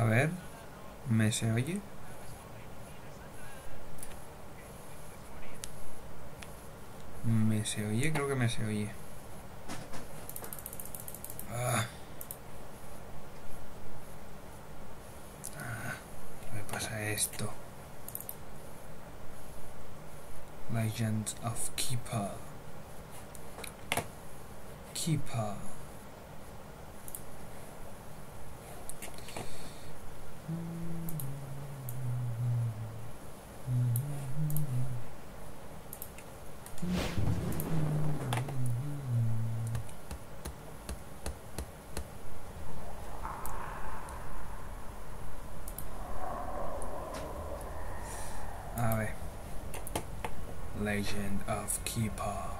A ver, ¿me se oye? ¿Me se oye? Creo que me se oye. Ah. Ah, ¿qué me pasa esto? Legends of Keeper. Keeper. Legend of Keeper.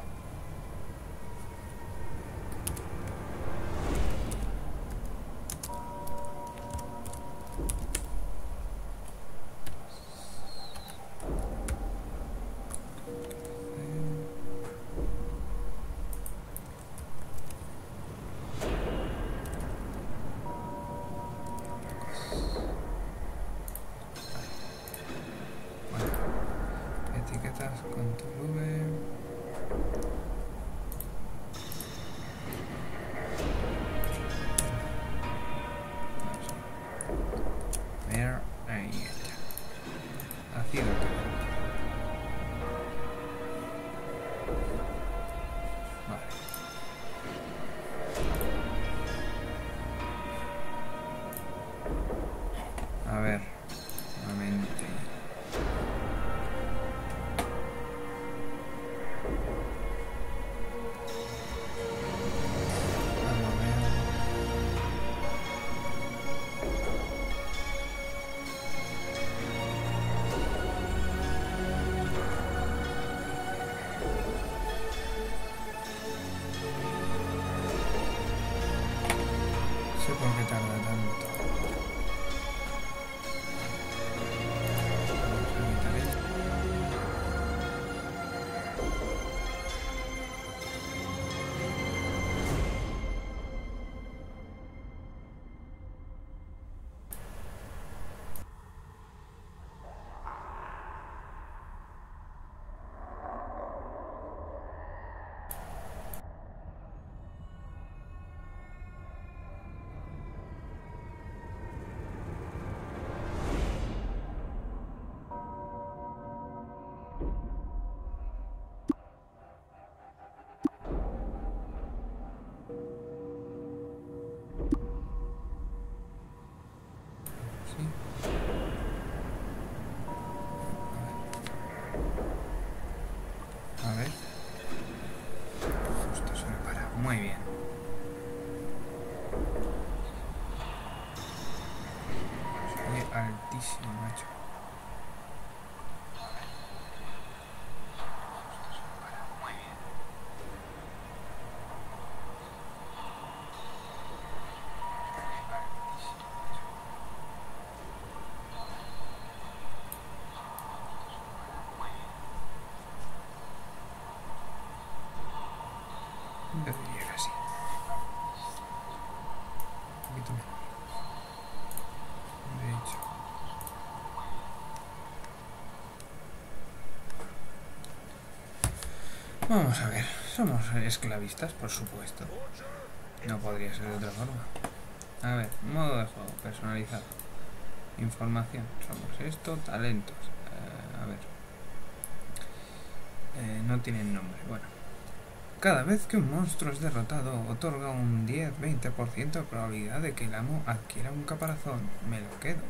Jeez. Vamos a ver. Somos esclavistas, por supuesto. No podría ser de otra forma. A ver, modo de juego, personalizado. Información. Somos esto, talentos. Eh, a ver. Eh, no tienen nombre. Bueno. Cada vez que un monstruo es derrotado, otorga un 10-20% de probabilidad de que el amo adquiera un caparazón. Me lo quedo.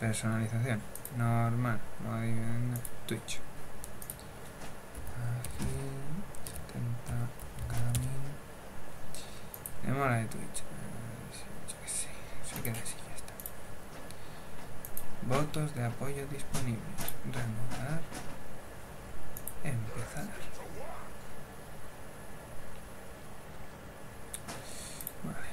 Personalización. Normal. Twitch. Ya está. Votos de apoyo disponibles. Reanudar. Empezar. Vale.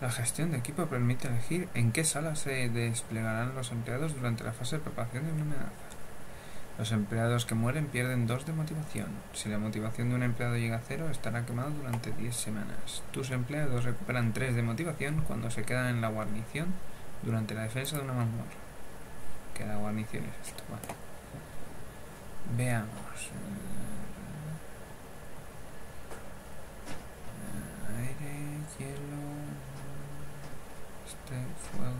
La gestión de equipo permite elegir en qué sala se desplegarán los empleados durante la fase de preparación de una. Los empleados que mueren pierden 2 de motivación. Si la motivación de un empleado llega a cero, estará quemado durante 10 semanas. Tus empleados recuperan 3 de motivación cuando se quedan en la guarnición durante la defensa de una mazmorra. Que la guarnición es esto, vale. Veamos. Eh, aire, hielo. Este, fuego.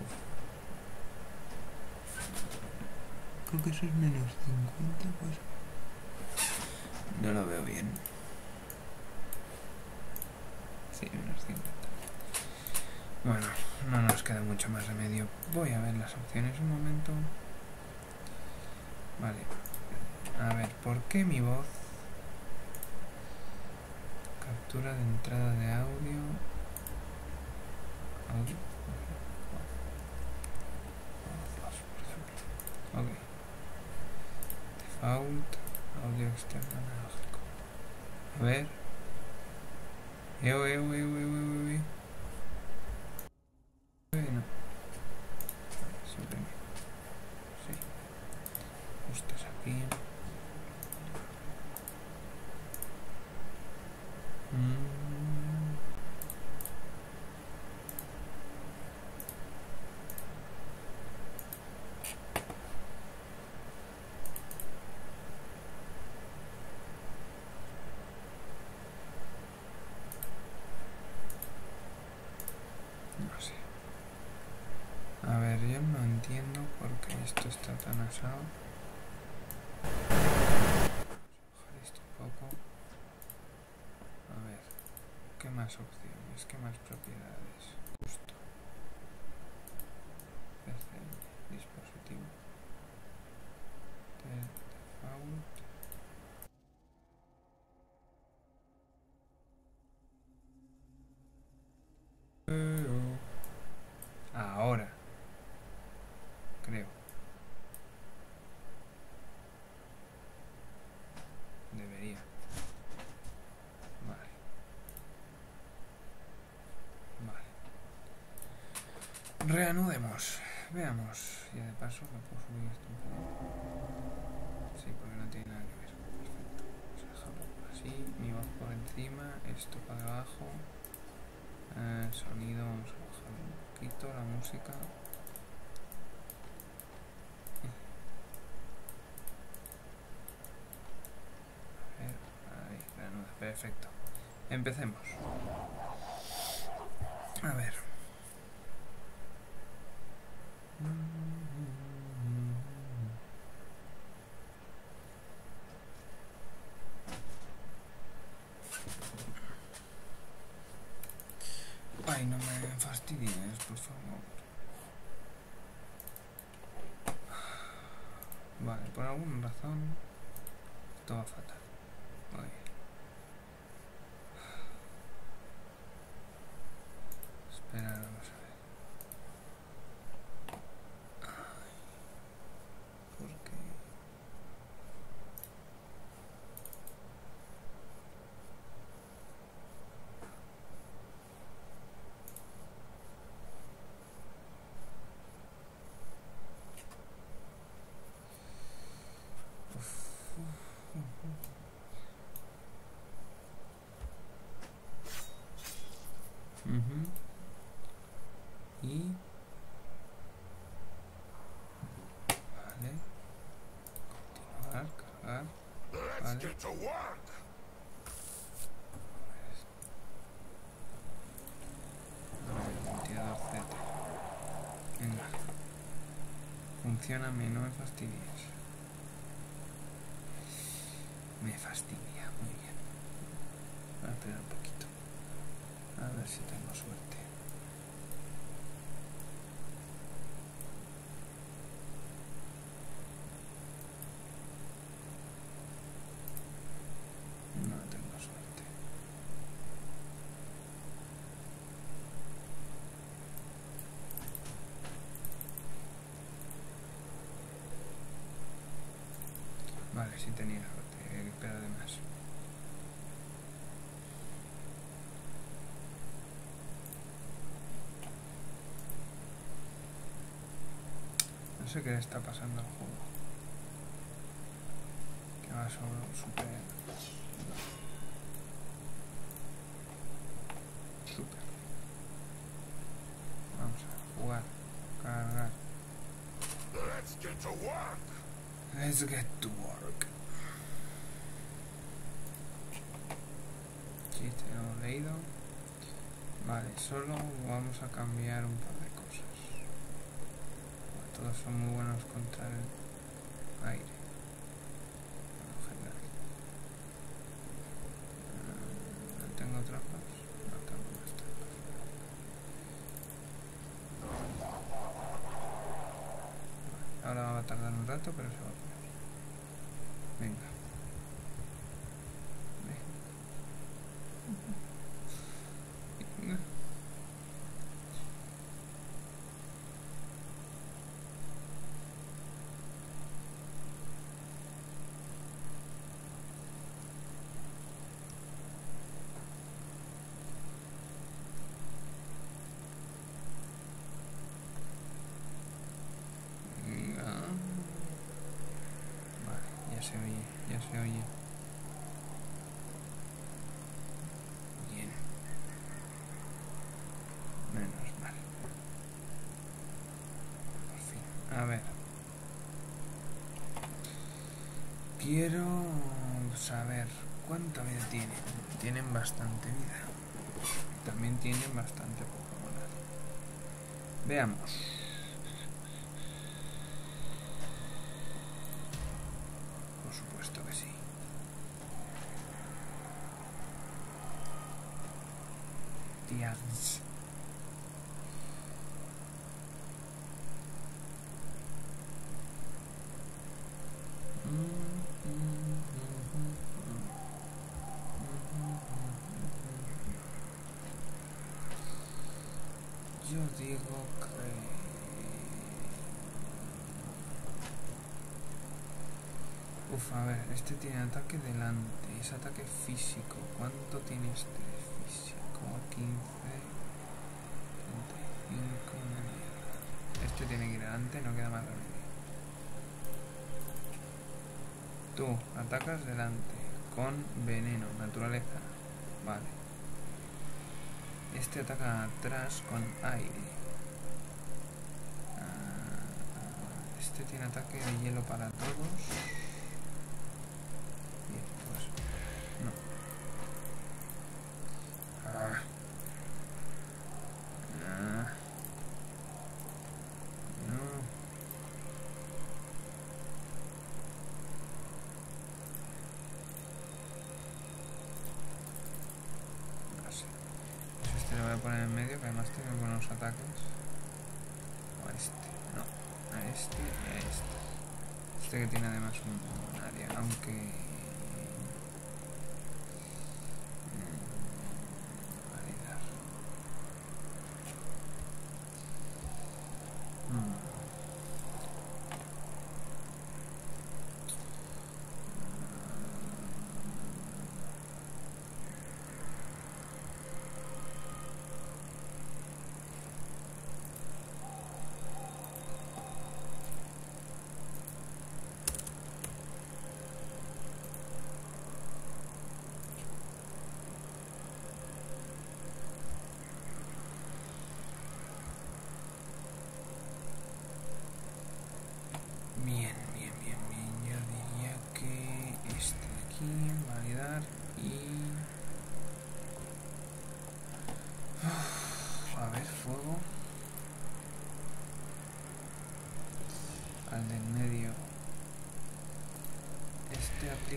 Uf. Creo que es menos 50, pues. No lo veo bien. Sí, menos 50. Bueno, no nos queda mucho más remedio. Voy a ver las opciones un momento. Vale. A ver, ¿por qué mi voz? Captura de entrada de. Audio. A ver. Eo, eo, eo, eo, eo, eo. Bueno. Suprimir. Sí. Justos aquí. Mm. No sé. A ver, yo no entiendo por qué esto asado. Bajar esto un poco. A ver, ¿qué más opciones? ¿Qué más propiedades? Justo. PC, dispositivo. De- Default. Pero... Ahora. Creo. Debería. Vale. Vale. Reanudemos. Veamos. Y de paso me puedo subir esto un poco. Sí, porque no tiene nada que ver. Perfecto. Vamos a dejarlo por así. Mi voz por encima. Esto para abajo. Eh, sonido, vamos a bajar un poquito la música. A ver, ahí, reanuda, perfecto. Empecemos. A ver. Ay, no me fastidies, por favor. Vale, por alguna razón esto va fatal. Muy bien. Espera, vamos a ver. Ay, ¿Por qué? Ujú. Y... Vale. Continuar, cargar. Vale. Venga. Funciona, me no me fastidies. Fastidia, muy bien. Voy a esperar un poquito. A ver si tengo suerte. No tengo suerte. Vale, sí tenía además. No sé qué le está pasando al juego. Que va solo super. Super. Vamos a jugar. Cargar. Let's get to work. Let's get to vamos a cambiar un par de cosas. Todos son muy buenos contra el aire. Se oye, ya se oye. Bien. Menos mal. Por fin. A ver. Quiero saber cuánta vida tienen. Tienen bastante vida. También tienen bastante Pokémon. Veamos. Digo que... Uf, a ver, este tiene ataque delante, es ataque físico. ¿Cuánto tiene este físico? 15, 35, una mierda. Este tiene que ir adelante, no queda más remedio. Tú, atacas delante, con veneno, naturaleza. Vale. Este ataca atrás con aire. Ah, Este tiene ataque de hielo para todos. Este que tiene además un, un área, aunque...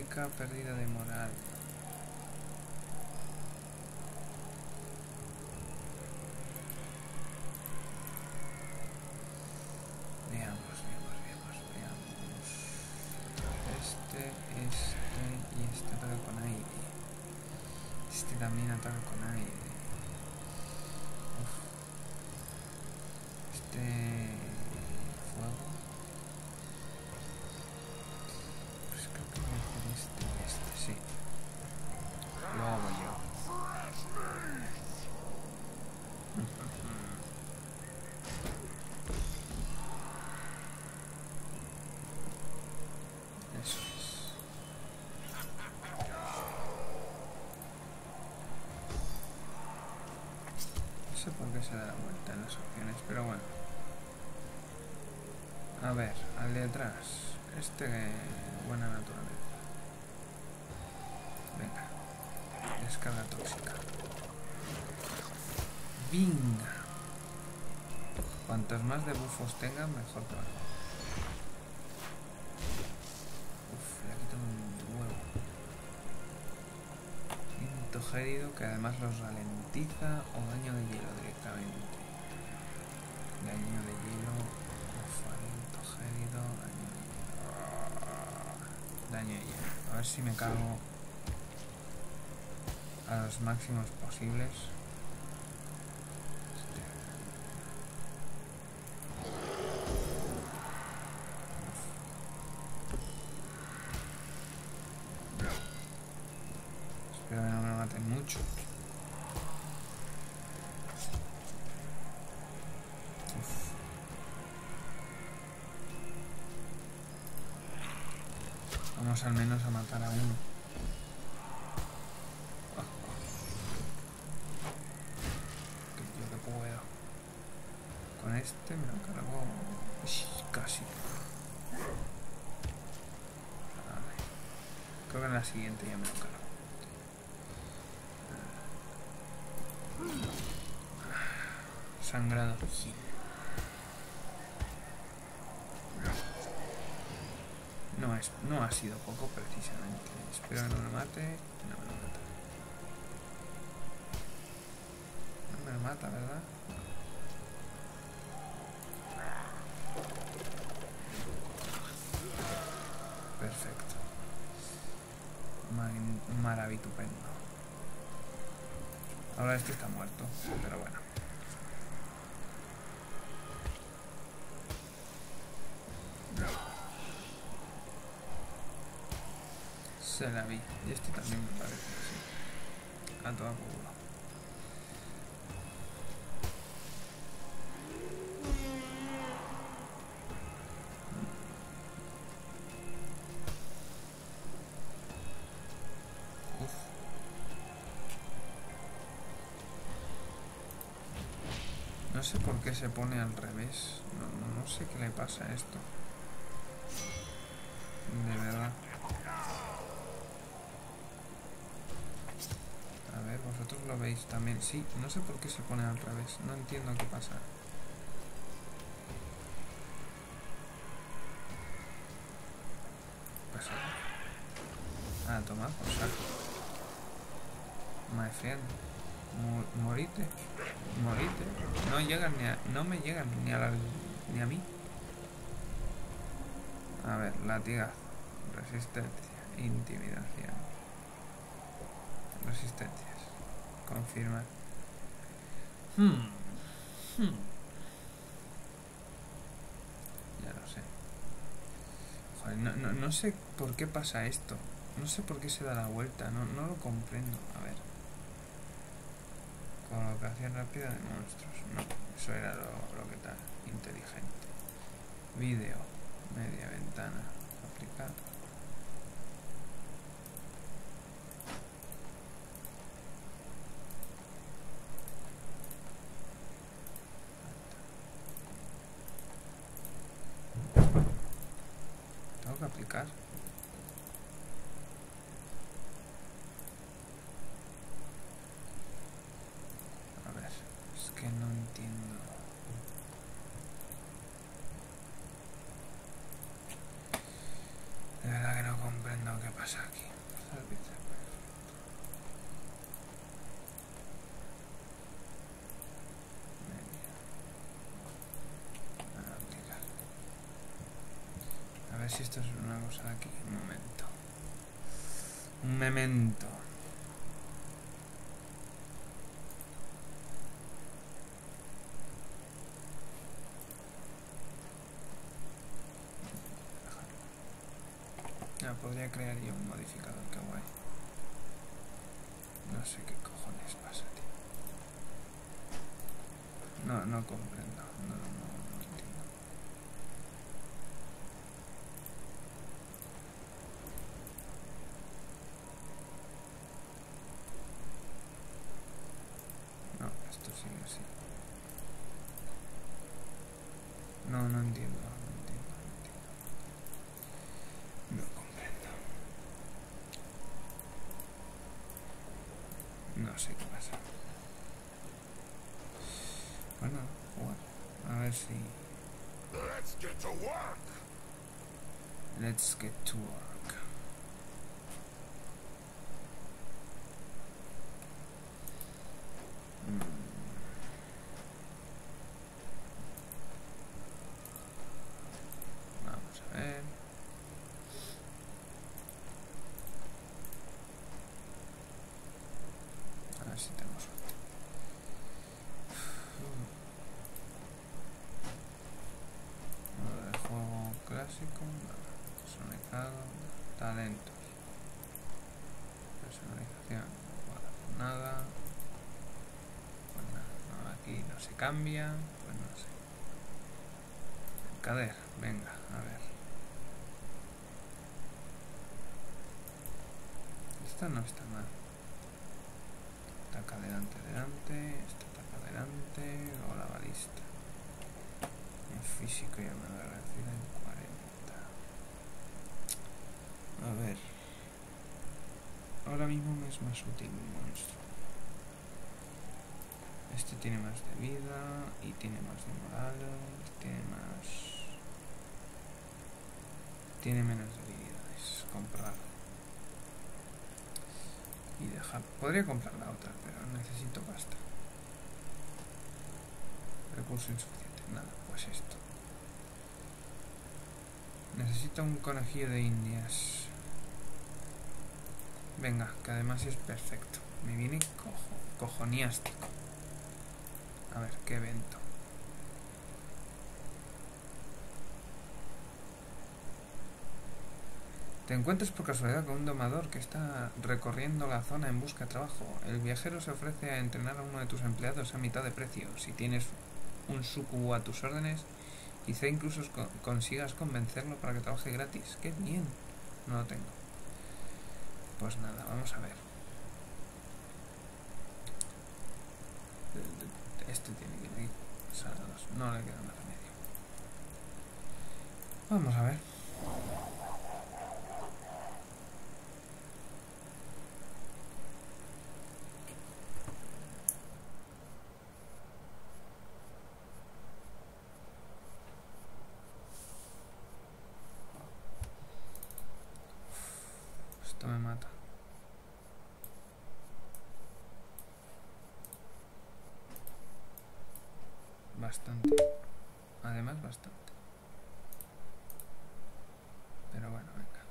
Aplica pérdida de moral. Veamos, veamos, veamos, veamos. Este, este y este ataca con aire. Este también ataca con aire. Este fuego. Se da la vuelta en las opciones, pero bueno. A ver, al de atrás. Este, buena naturaleza. Venga. Descarga tóxica. Venga. Cuantos más debuffos tenga, mejor para Uf, le ha quitado un huevo. Viento gélido que además los ralentiza o daño de hielo directamente. Daño de hielo. Uf, viento gélido, daño de hielo. Daño de hielo. A ver si me cargo a los máximos posibles. Sangrado. No, es, no ha sido poco precisamente. Espero que no me mate. No me lo mata. No me lo mata, ¿verdad? Se la vi. Y este también me parece, sí. A toda por. No sé por qué se pone al revés. No, no- no sé qué le pasa a esto. De verdad. Vosotros lo veis también. Sí, no sé por qué se pone al revés. No entiendo qué pasa. Pasa. Ah, tomad por saco. My friend. Mo- morite. Morite. No llegan ni a, no me llegan ni a la, ni a mí. A ver, latigazo. Resistencia. Intimidación. Resistencias. Confirmar. Hmm. Hmm. Ya lo sé. Joder, no, no, no sé por qué pasa esto. No sé por qué se da la vuelta. No, no lo comprendo. A ver. Colocación rápida de monstruos. No, eso era lo, lo que tal. Inteligente. Vídeo. Media ventana. Aplicar. Si esto es una cosa aquí. Un momento. Un memento. Ya podría crear yo un modificador, qué guay. No sé qué cojones pasa, tío. No, no comprendo. No, no, No sé qué pasa. Bueno, jugar. A ver si... Let's get to work. Let's get to work. Cambia, pues no sé. Cadera, venga, a ver. Esta no está mal. Ataca adelante, adelante. Esta ataca adelante. O la balista. En físico ya me voy a decir en 40. A ver. Ahora mismo me es más útil un monstruo. Este tiene más de vida y tiene más de moral. Tiene más. Tiene menos debilidades. Comprar. Y dejar. Podría comprar la otra, pero necesito pasta. Recurso insuficiente. Nada, pues esto. Necesito un conejillo de indias. Venga, que además es perfecto. Me viene cojo, cojoniástico. A ver, ¿qué evento? Te encuentras por casualidad con un domador que está recorriendo la zona en busca de trabajo. El viajero se ofrece a entrenar a uno de tus empleados a mitad de precio. Si tienes un sucubo a tus órdenes, quizá incluso co- consigas convencerlo para que trabaje gratis. ¡Qué bien! No lo tengo. Pues nada, vamos a ver. Este tiene que ir salados. No le queda más remedio. Vamos a ver. Bastante. Además, bastante. Pero bueno, venga.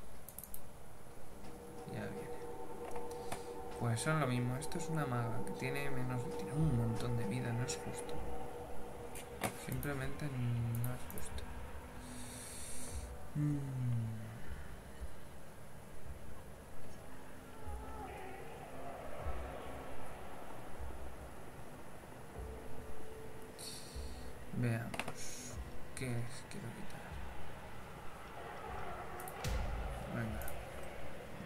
Ya viene. Pues son lo mismo. Esto es una maga que tiene menos. Tiene un montón de vida, no es justo. Simplemente no es justo. Mm. Veamos. ¿Qué es? Quiero quitar. Venga.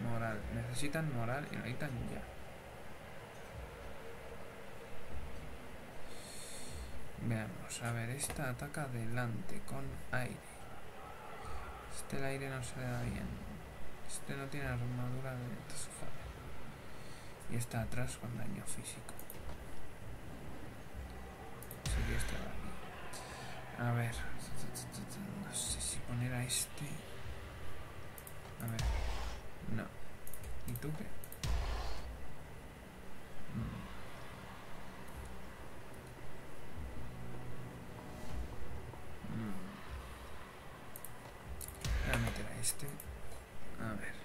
Moral. Necesitan moral y necesitan ya. Veamos. A ver, esta ataca adelante con aire. Este el aire no se le da bien. Este no tiene armadura de. Y está atrás con daño físico. Así que este va aquí. A ver. No sé si poner a este. A ver. No. ¿Y tú qué? Mm. Mm. Voy a meter a este. A ver.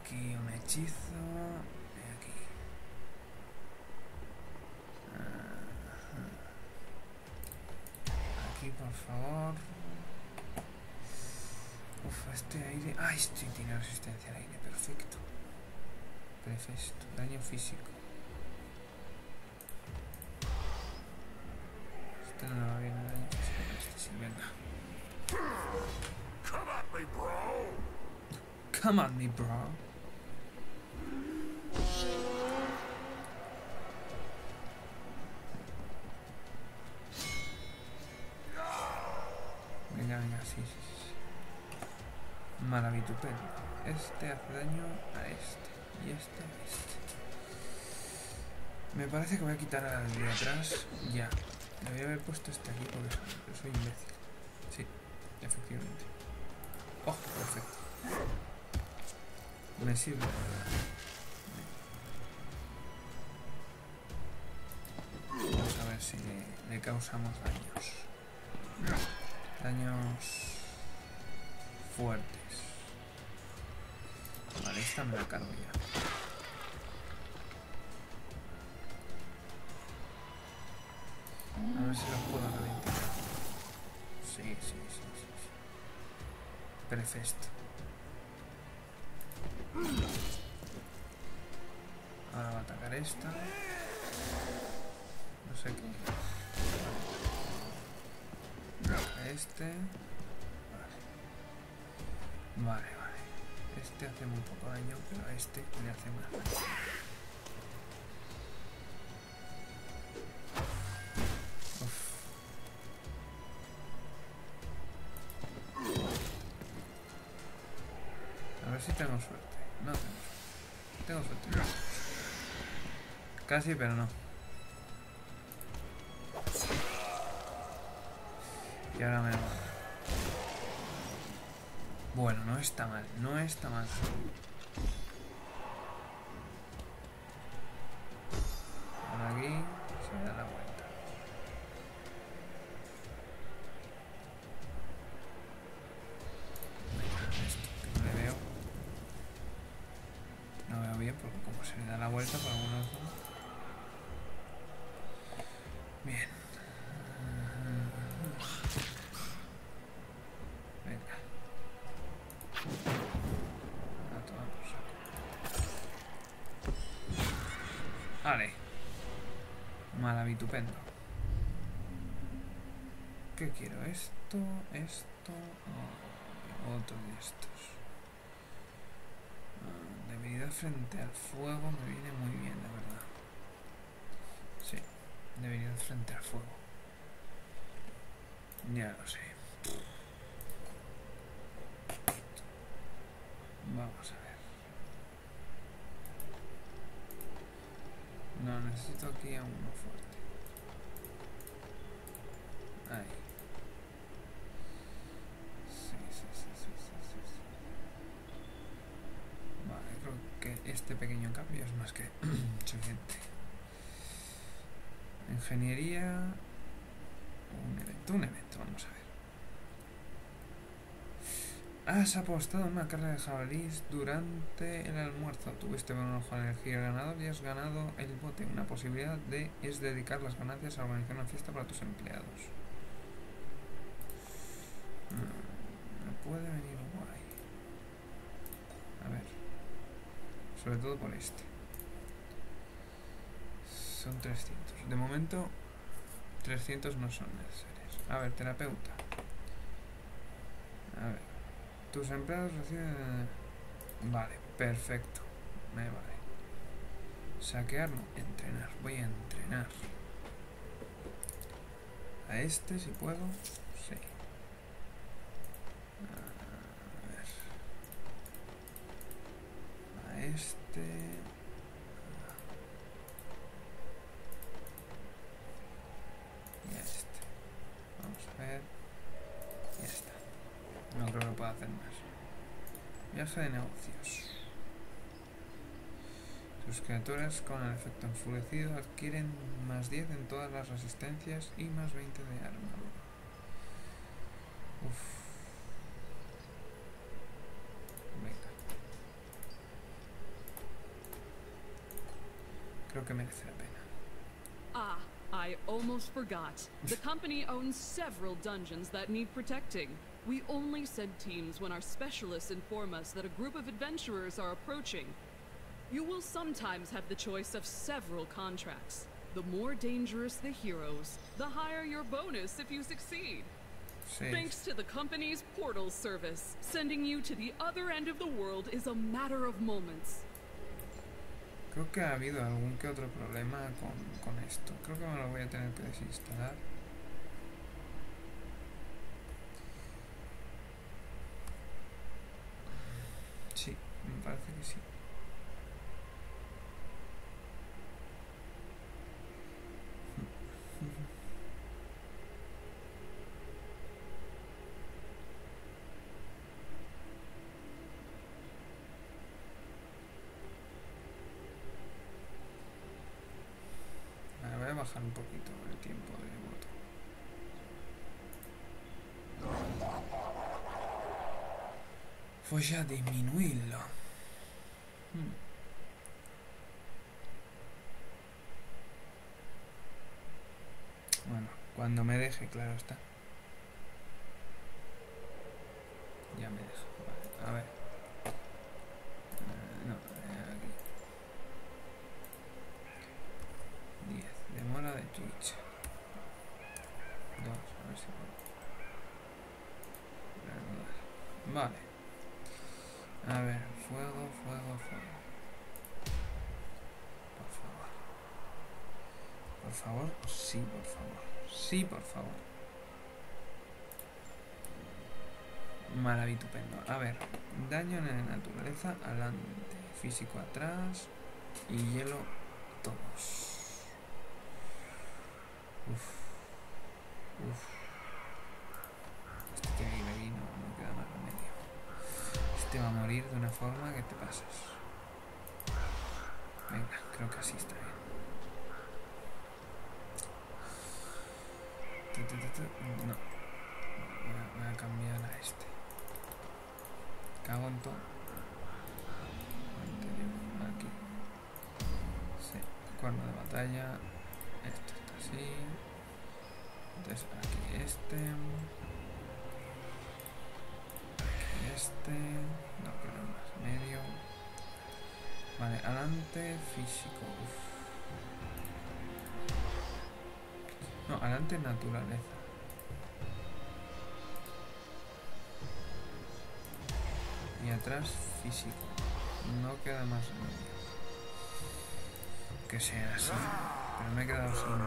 Aquí un hechizo. Y aquí. Ajá. Aquí, por favor. Uf, ¡Ay! Este tiene resistencia al aire. Perfecto. Perfecto. Daño físico. Este no va bien el daño físico. pero Este sí, venga. Come at me, bro. Come on, me bro. Este hace daño a este. Y este a este. Me parece que voy a quitar al de atrás ya. Debería haber puesto este aquí porque soy, imbécil. Sí, efectivamente. Oh, perfecto. Me sirve. Vamos a ver si le causamos daños. Daños fuertes. Esta me la cargo ya. A ver si los puedo reventar. Sí, sí, sí, sí. Perfecto. Ahora va a atacar esta. No sé qué. Este. Vale, vale. Este hace muy poco daño, pero a este le hace más daño. A ver si tengo suerte. No tengo suerte. Tengo suerte. Casi, pero no. Y ahora me va. Bueno, no está mal, no está mal. Ahora aquí se da la vuelta. Venga, esto que no le veo. No veo bien porque como se le da la vuelta por alguna razón. Bien. Venga. A tomar por saco. Vale. Malavitupendo. ¿Qué quiero? Esto, esto o otro de estos. Ah, debilidad frente al fuego me viene muy bien, la verdad. Sí, debilidad frente al fuego. Ya lo sé. Vamos a ver. No, necesito aquí a uno fuerte. Ahí. Sí, sí, sí, sí, sí, sí, sí. Vale, creo que este pequeño cambio es más que suficiente. Ingeniería. Un evento, un evento, vamos a ver. Has apostado en una carrera de jabalís durante el almuerzo. Tuviste un ojo de energía ganador y has ganado el bote. Una posibilidad de es dedicar las ganancias a organizar una fiesta para tus empleados. Mm, Me puede venir guay. A ver. Sobre todo por este. Son 300. De momento, 300 no son necesarios. A ver, terapeuta. A ver. Tus empleados reciben... Vale, perfecto. Me vale. Saquear, no. Entrenar. Voy a entrenar. A este, si puedo. Sí. A ver. A este... Y a este. Vamos a ver. Ya está. No creo que pueda hacer más. De negocios. Sus criaturas con el efecto enfurecido adquieren más 10 en todas las resistencias y más 20 de armadura. Uf. Venga. Creo que merece la pena. Ah, I almost forgot. The company owns several dungeons that need protecting. We only send teams when our specialists inform us that a group of adventurers are approaching. You will sometimes have the choice of several contracts. The more dangerous the heroes, the higher your bonus if you succeed. Thanks to the company's portal service, sending you to the other end of the world is a matter of moments. Creo que ha habido algún que otro problema con, con esto. Creo que me lo voy a tener que desinstalar. Me parece que sí. Voy a bajar un poquito el tiempo de voto. Voy a disminuirlo. Bueno, cuando me deje, claro está. Ya me dejo. Vale, a ver. Eh, no, eh, aquí. 10. Demora de Twitch. 2. A ver si puedo. Reanudar. Vale. A ver, fuego, fuego, fuego. Por favor. Por favor, sí, por favor. Sí, por favor. Maravitupendo. A ver, daño en la naturaleza, adelante. Físico atrás. Y hielo todos. Uf. Uf. Este que ahí no, no queda más remedio. Este va a morir de una forma que te pasas. Venga, creo que así está bien. No. Voy a, voy a cambiar a este. Cago Aquí. Sí. Cuerno de batalla. Esto está así. Entonces aquí este. Aquí este. No, pero más medio. Vale, adelante físico. Uf. No, adelante naturaleza. Atrás físico. No queda más remedio. Que sea así. Pero me he quedado sin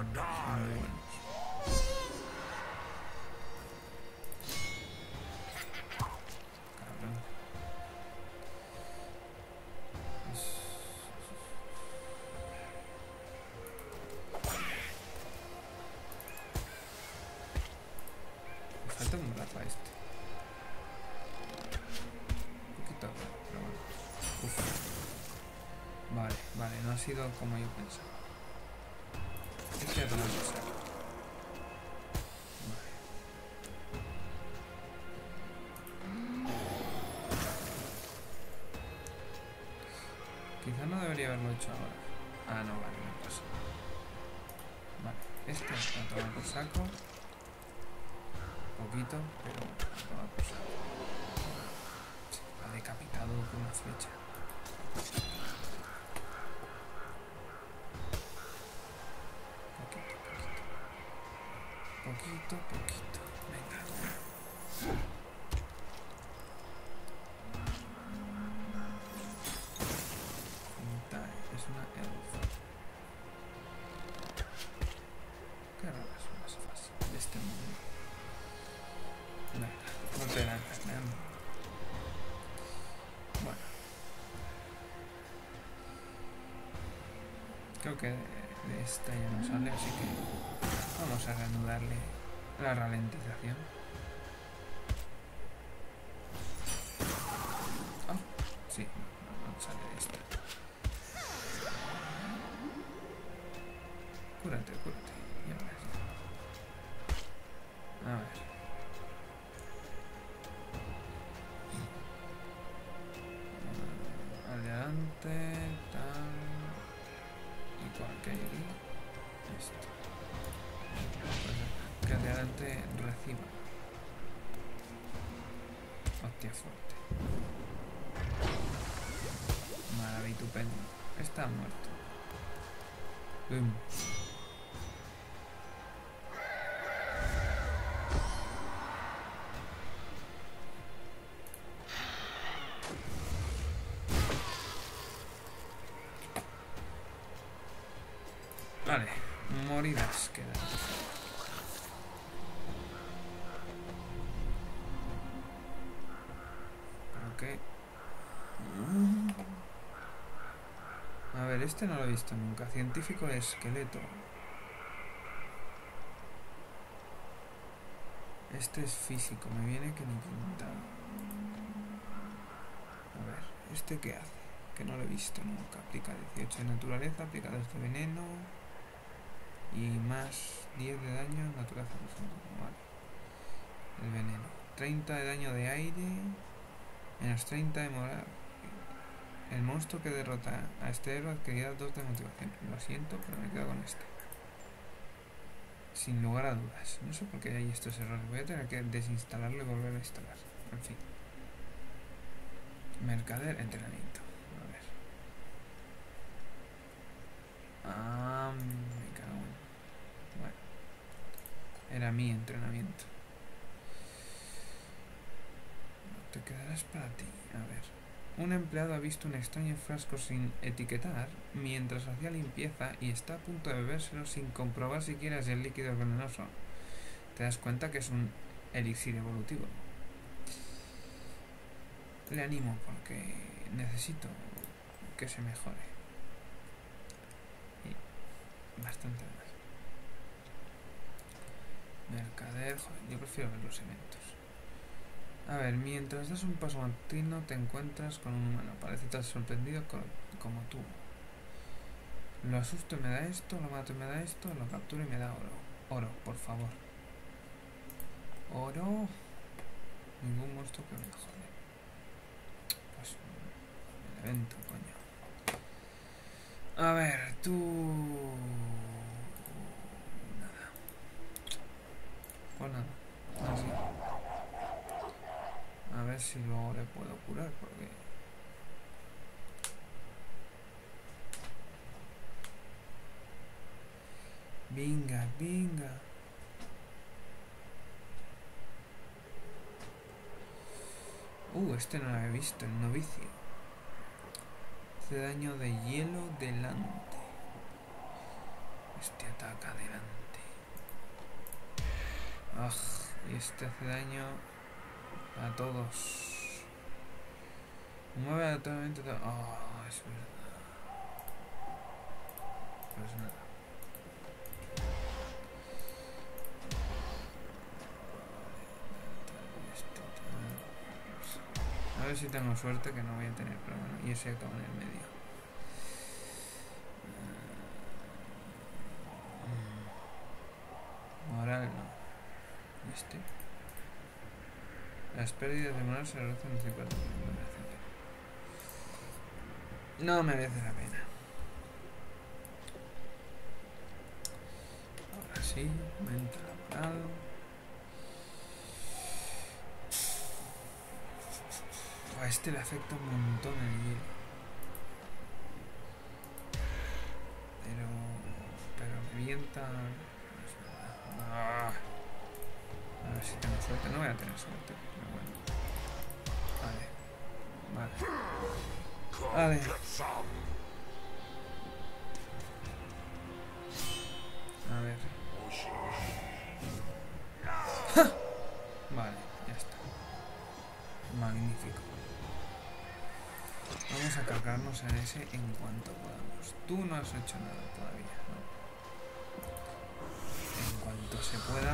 poquito. Poquito, poquito. Venga. Es una elfa. Qué rara es una fase de este mundo. Venga, no te man. Bueno. Creo que de esta ya no sale, así que vamos a reanudarle la ralentización. Mm. ver, este no lo he visto nunca. Científico esqueleto. Este es físico, me viene que ni pintado. A ver, ¿este qué hace? Que no lo he visto nunca. Aplica 18 de naturaleza, aplica 2 de veneno. Y más 10 de daño, naturaleza. Vale. El veneno. 30 de daño de aire. Menos 30 de moral. El monstruo que derrota a este héroe adquirirá 2 de motivación. Lo siento, pero me quedo con este. Sin lugar a dudas. No sé por qué hay estos errores. Voy a tener que desinstalarlo y volver a instalar. En fin. Mercader, entrenamiento. A ver. Ah, me cago en... Bueno. Era mi entrenamiento. No te quedarás para ti. A ver. Un empleado ha visto un extraño frasco sin etiquetar mientras hacía limpieza y está a punto de bebérselo sin comprobar siquiera si el líquido es venenoso. Te das cuenta que es un elixir evolutivo. Le animo porque necesito que se mejore. Y bastante más. Mercader, joder, yo prefiero ver los eventos. A ver, mientras das un paso matutino te encuentras con un humano. Parece tan sorprendido co- como tú. Lo asusto y me da esto, lo mato y me da esto, lo capturo y me da oro. Oro, por favor. Oro. Ningún monstruo que me jode. Pues el evento, coño. A ver, tú... Nada. Pues nada. Así. A ver si luego le puedo curar porque... Venga, venga. Uh, este no lo había visto, el novicio. Hace daño de hielo delante. Este ataca adelante. Ah, y este hace daño a todos. Mueve aleatoriamente. Oh, es verdad. Pues nada. A ver si tengo suerte que no voy a tener, pero bueno, y ese acaba en el medio. Mm. Moral no. ¿Y este? Las pérdidas de moral se reducen en 50%. No merece la pena. Ahora sí, aumenta la moral. A este le afecta un montón el hielo. Pero. Pero revienta. A tener suerte, pero bueno. Vale. Vale. Vale. A ver. Vale, ya está. Magnífico. Vamos a cargarnos en ese en cuanto podamos. Tú no has hecho nada todavía. En cuanto se pueda.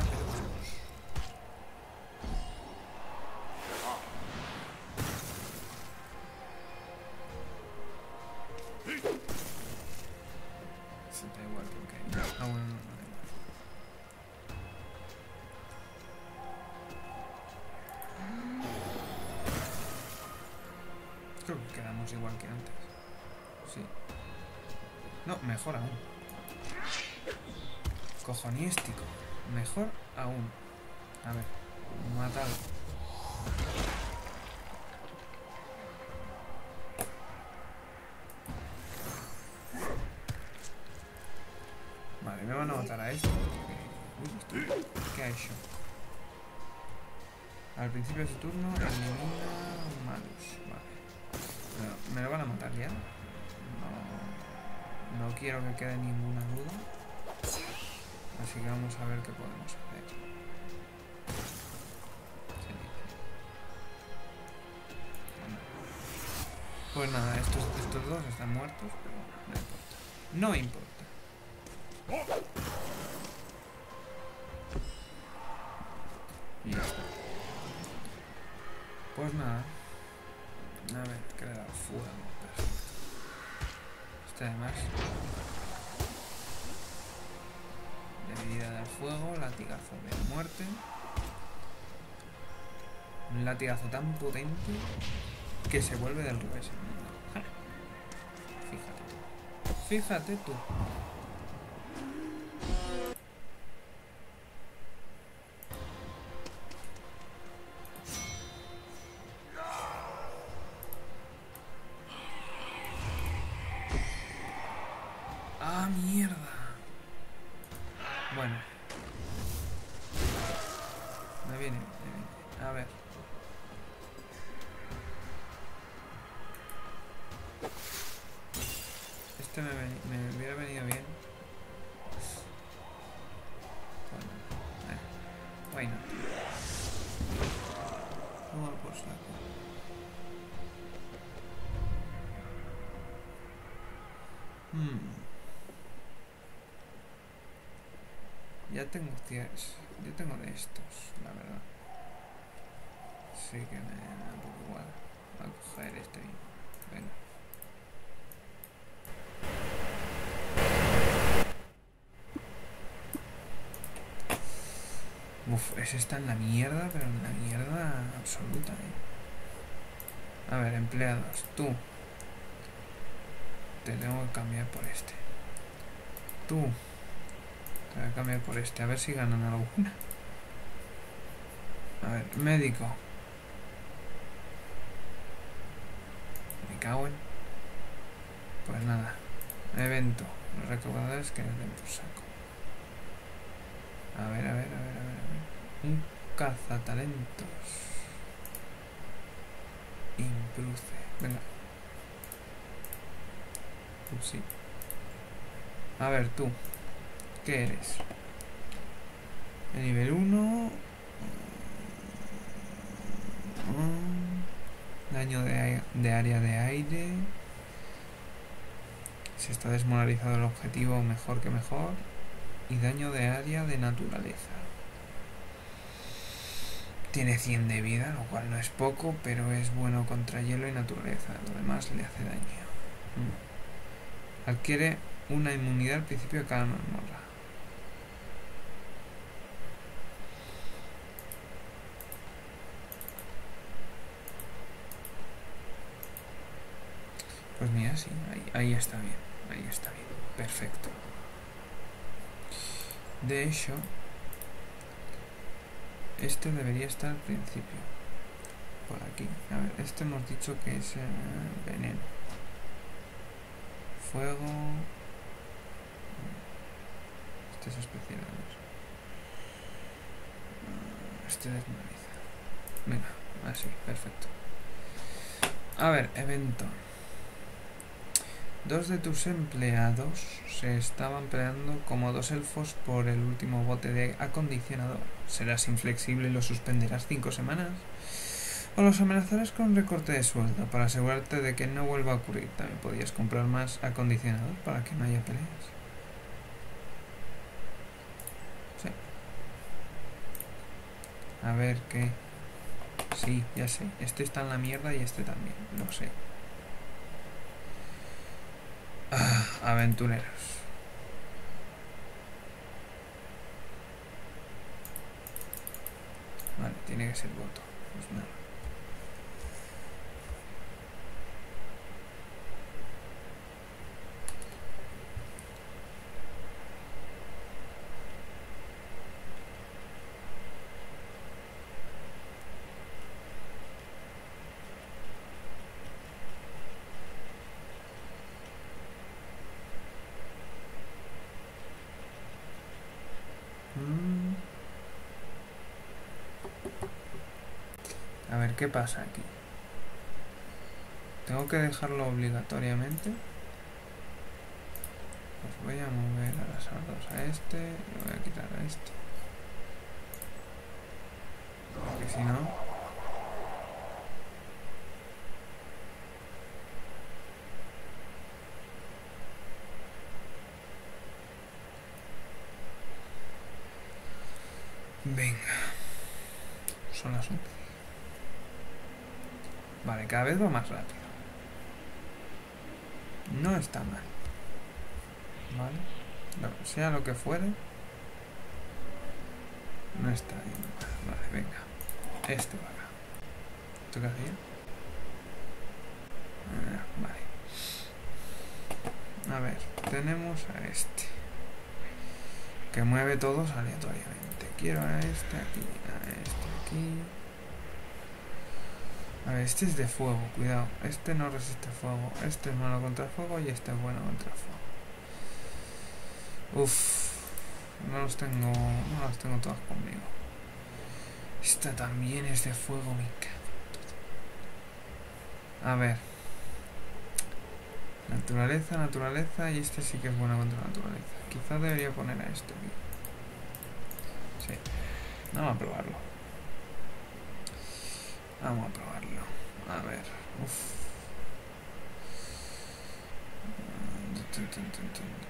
Al principio de su turno elimina malus. Vale. ¿Me lo van a matar ya? No. Quiero que quede ninguna duda. Así que vamos a ver qué podemos hacer. Sí. Pues nada, estos, estos dos están muertos, pero no importa. No importa. Nada. A ver, he dado fuego. Perfecto. Este además. Debilidad del fuego, latigazo de muerte. Un latigazo tan potente que se vuelve del revés. Fíjate. Fíjate tú. ¡Ah, mierda! Bueno. Me viene, me viene. A ver. Este me, me hubiera venido bien. Tengo yo tengo de estos, la verdad. Sí que me da un poco igual. Voy a coger este mismo. Venga. Uf, ese está en la mierda, pero en la mierda absoluta, eh. A ver, empleados, tú. Te tengo que cambiar por este. Tú. Te a cambiar por este, a ver si ganan alguna. A ver, médico. Me cago en. Pues nada. Evento. Los recaudadores que nos den saco. A ver, a ver, a ver, a ver, a ver. Un cazatalentos. Impruce. Venga. Pues sí. A ver, tú. ¿Qué eres? El nivel 1. Daño de, de área de aire. Si está desmoralizado el objetivo, mejor que mejor. Y daño de área de naturaleza. Tiene 100 de vida, lo cual no es poco, pero es bueno contra hielo y naturaleza. Lo demás le hace daño. Mm. Adquiere una inmunidad al principio de cada mazmorra. Pues mira, sí, ahí, está bien, ahí está bien, perfecto. De hecho, este debería estar al principio, por aquí. A ver, este hemos dicho que es eh, veneno. Fuego. Este es especial. Ah, Este desmoraliza. Venga, así, perfecto. A ver, evento. Dos de tus empleados se estaban peleando como dos elfos por el último bote de acondicionador. ¿Serás inflexible y lo suspenderás cinco semanas? O los amenazarás con recorte de sueldo para asegurarte de que no vuelva a ocurrir. También podías comprar más acondicionador para que no haya peleas. Sí. A ver qué. Sí, ya sé. Este está en la mierda y este también. Lo sé. Ah, aventureros. Vale, tiene que ser voto. Pues nada. ¿Qué pasa aquí? Tengo que dejarlo obligatoriamente. Pues voy a mover a las armas a este y voy a quitar a este. Porque si no... Venga. Son las 11. Vale, cada vez va más rápido. No está mal. Vale. Sea lo que fuere. No está ahí. Vale, venga. Este va acá. ¿Esto qué hacía? Vale. A ver, tenemos a este. Que mueve todos aleatoriamente. Quiero a este aquí, a este aquí. A ver, este es de fuego, cuidado. Este no resiste fuego. Este es malo contra fuego y este es bueno contra fuego. Uf. No los tengo. No los tengo todos conmigo. Esta también es de fuego, me cago en todo. A ver. Naturaleza, naturaleza y este sí que es bueno contra naturaleza. Quizás debería poner a este aquí. Sí. Vamos a probarlo. Vamos a probarlo. A ver. Uf.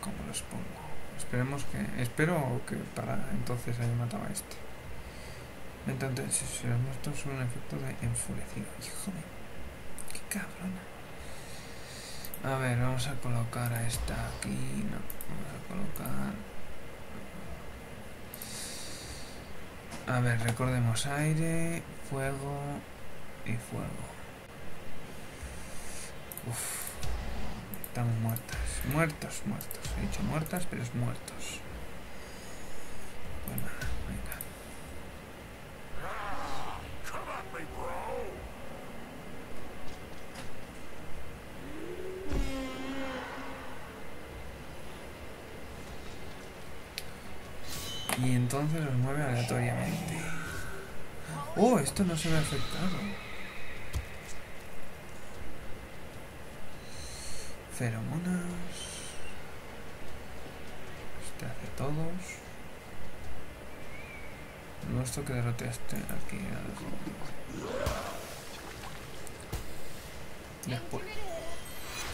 ¿Cómo los pongo? Esperemos que. Espero que para entonces haya matado a este. Entonces, si los muertos son un efecto de enfurecido. Hijo de. Qué cabrona. A ver, vamos a colocar a esta aquí. No, vamos a colocar. A ver, recordemos aire, fuego y fuego. Uf. Estamos muertas. Muertos, muertos. He dicho muertas, pero es muertos. Nada, venga. Y entonces los mueve aleatoriamente. Oh, esto no se ve afectado. Feromonas. Este hace todos. No que derrote este aquí. Después.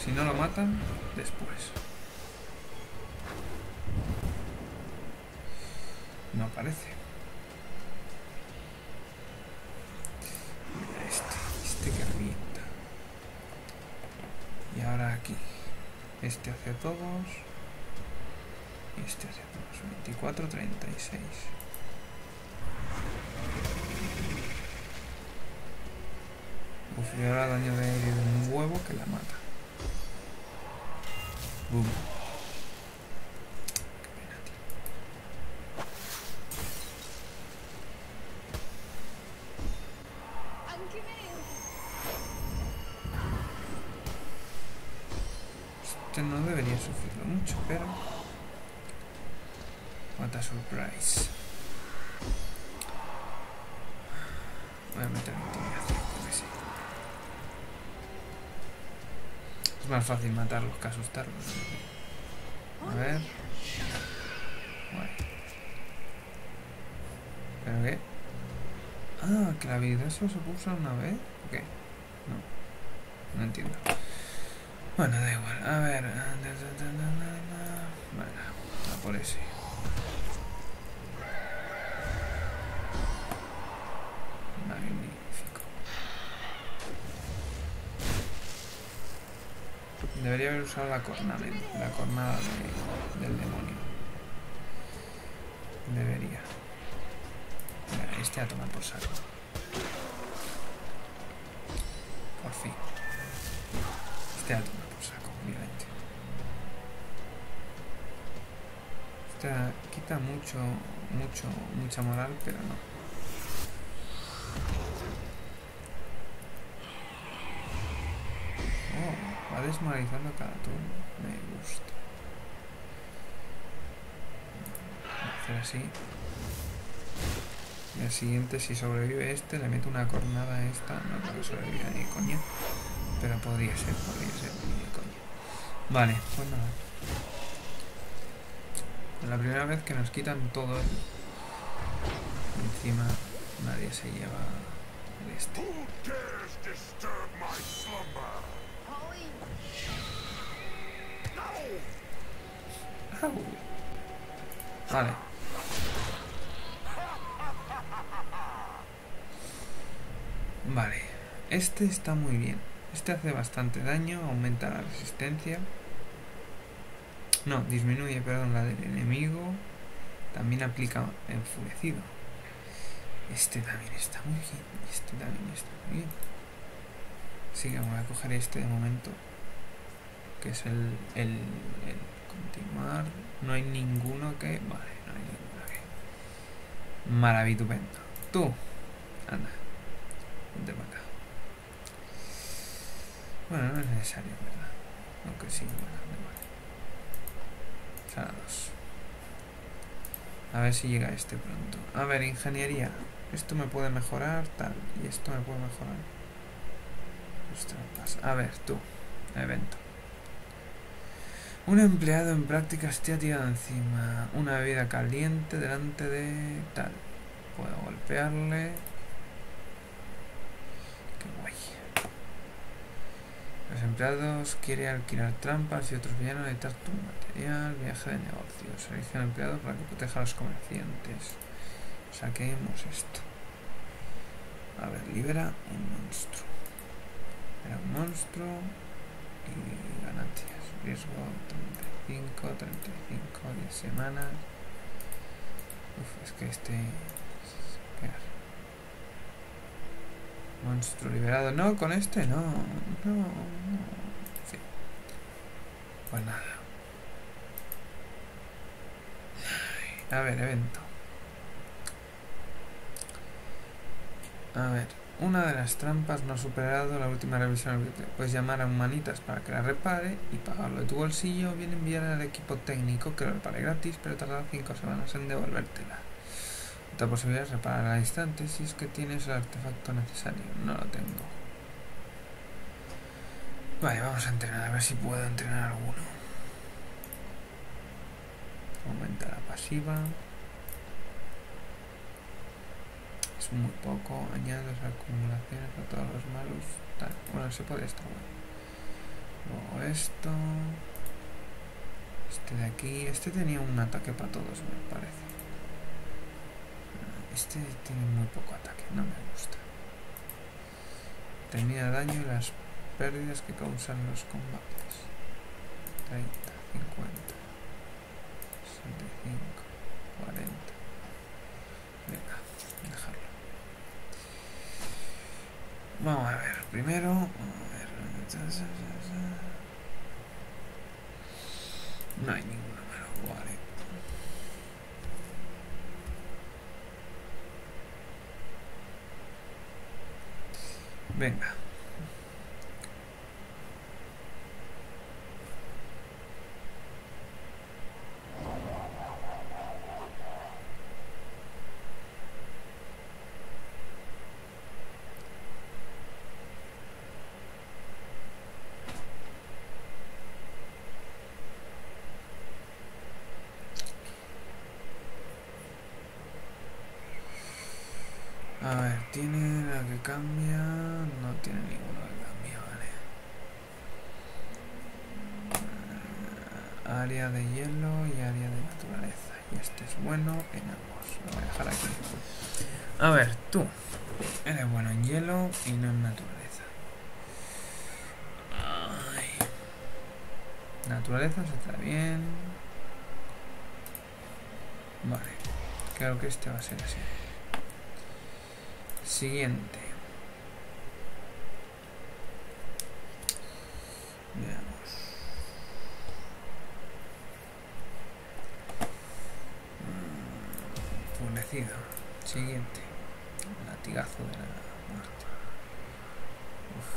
Si no lo matan, después. No aparece. Mira este, este que revienta. Y ahora aquí. Este hacia todos. Y este hacia todos. 24, 36. Uf, y ahora daño de un huevo que la mata. Boom. Qué pena, tío. Este no debería sufrirlo mucho, pero... What a surprise. Voy a meter intimidación, porque sí. Es más fácil matarlos que asustarlos. A ver... Guay. ¿Pero qué? Ah, que la habilidad solo se puso una vez. ¿O qué? No. No entiendo. Bueno, da igual. A ver. ah, da. Venga, a por ese. Magnífico. La cornada, la cornada de- del demonio. Debería. Este a tomar por saco. Por fin. Este a tomar por saco, obviamente. Este quita mucho, mucho, mucha moral, pero no. Va desmoralizando cada turno. Me gusta. Hacer así. Y al siguiente, si sobrevive este, le meto una cornada a esta. No creo que sobreviva ni coña. Pero podría ser, podría ser ni de coña. Vale, pues nada. La primera vez que nos quitan todo. Encima nadie se lleva el este. Vale. Vale. Este está muy bien. Este hace bastante daño, aumenta la resistencia. No, disminuye, perdón, la del enemigo. También aplica enfurecido. Este también está muy bien. Este también está muy bien. Así que vamos a coger este de momento. Que es el, el, continuar. No hay ninguno que. Vale, no hay ninguno que. Maravitupendo. Tú. Anda. Vente para acá. Bueno, no es necesario, ¿verdad? Aunque sí, bueno, igual. Sala 2. A ver si llega este pronto. A ver, ingeniería. Esto me puede mejorar, tal. Y esto me puede mejorar. A ver, tú. Evento. Un empleado en prácticas te ha tirado encima una bebida caliente delante de tal. Puedo golpearle. Qué guay. Los empleados quieren alquilar trampas y otros villanos necesitar tu material, viaje de negocios. Elige al empleado para que proteja a los comerciantes. Saquemos esto. A ver, libera un monstruo. Era un monstruo y ganancias. Riesgo 35, 35, 10 semanas. Uf, es que este... Esperar. Monstruo liberado. No, con este no. No, no. Sí. Pues nada. A ver, evento. A ver, una de las trampas no ha superado la última revisión. Puedes llamar a humanitas para que la repare y pagarlo de tu bolsillo. Bien enviar al equipo técnico que lo repare gratis, pero tardará 5 semanas en devolvértela. Otra posibilidad es reparar al instante si es que tienes el artefacto necesario. No lo tengo. Vale, vamos a entrenar, a ver si puedo entrenar alguno. Aumenta la pasiva. Es muy poco. Añade las acumulaciones a todos los malos. Tal. Bueno, se puede esto. Luego esto. Este de aquí. Este tenía un ataque para todos, me parece. Este tiene muy poco ataque, no me gusta. Termina daño y las pérdidas que causan los combates. 30, 50, 65, 40. Venga, dejarlo. Vamos a ver, primero. No hay ninguno malo, vale. Venga. A ver, tiene la que cambia. No tiene ninguno que cambia, vale. Eh, área de hielo y área de naturaleza. Y este es bueno en ambos. Lo voy a dejar aquí. A ver, tú. Eres bueno en hielo y no en naturaleza. Ay. Naturaleza se está bien. Vale. Creo que este va a ser así. Siguiente. Veamos. Mm, Pulecido. Siguiente. Latigazo de la muerte. Uf.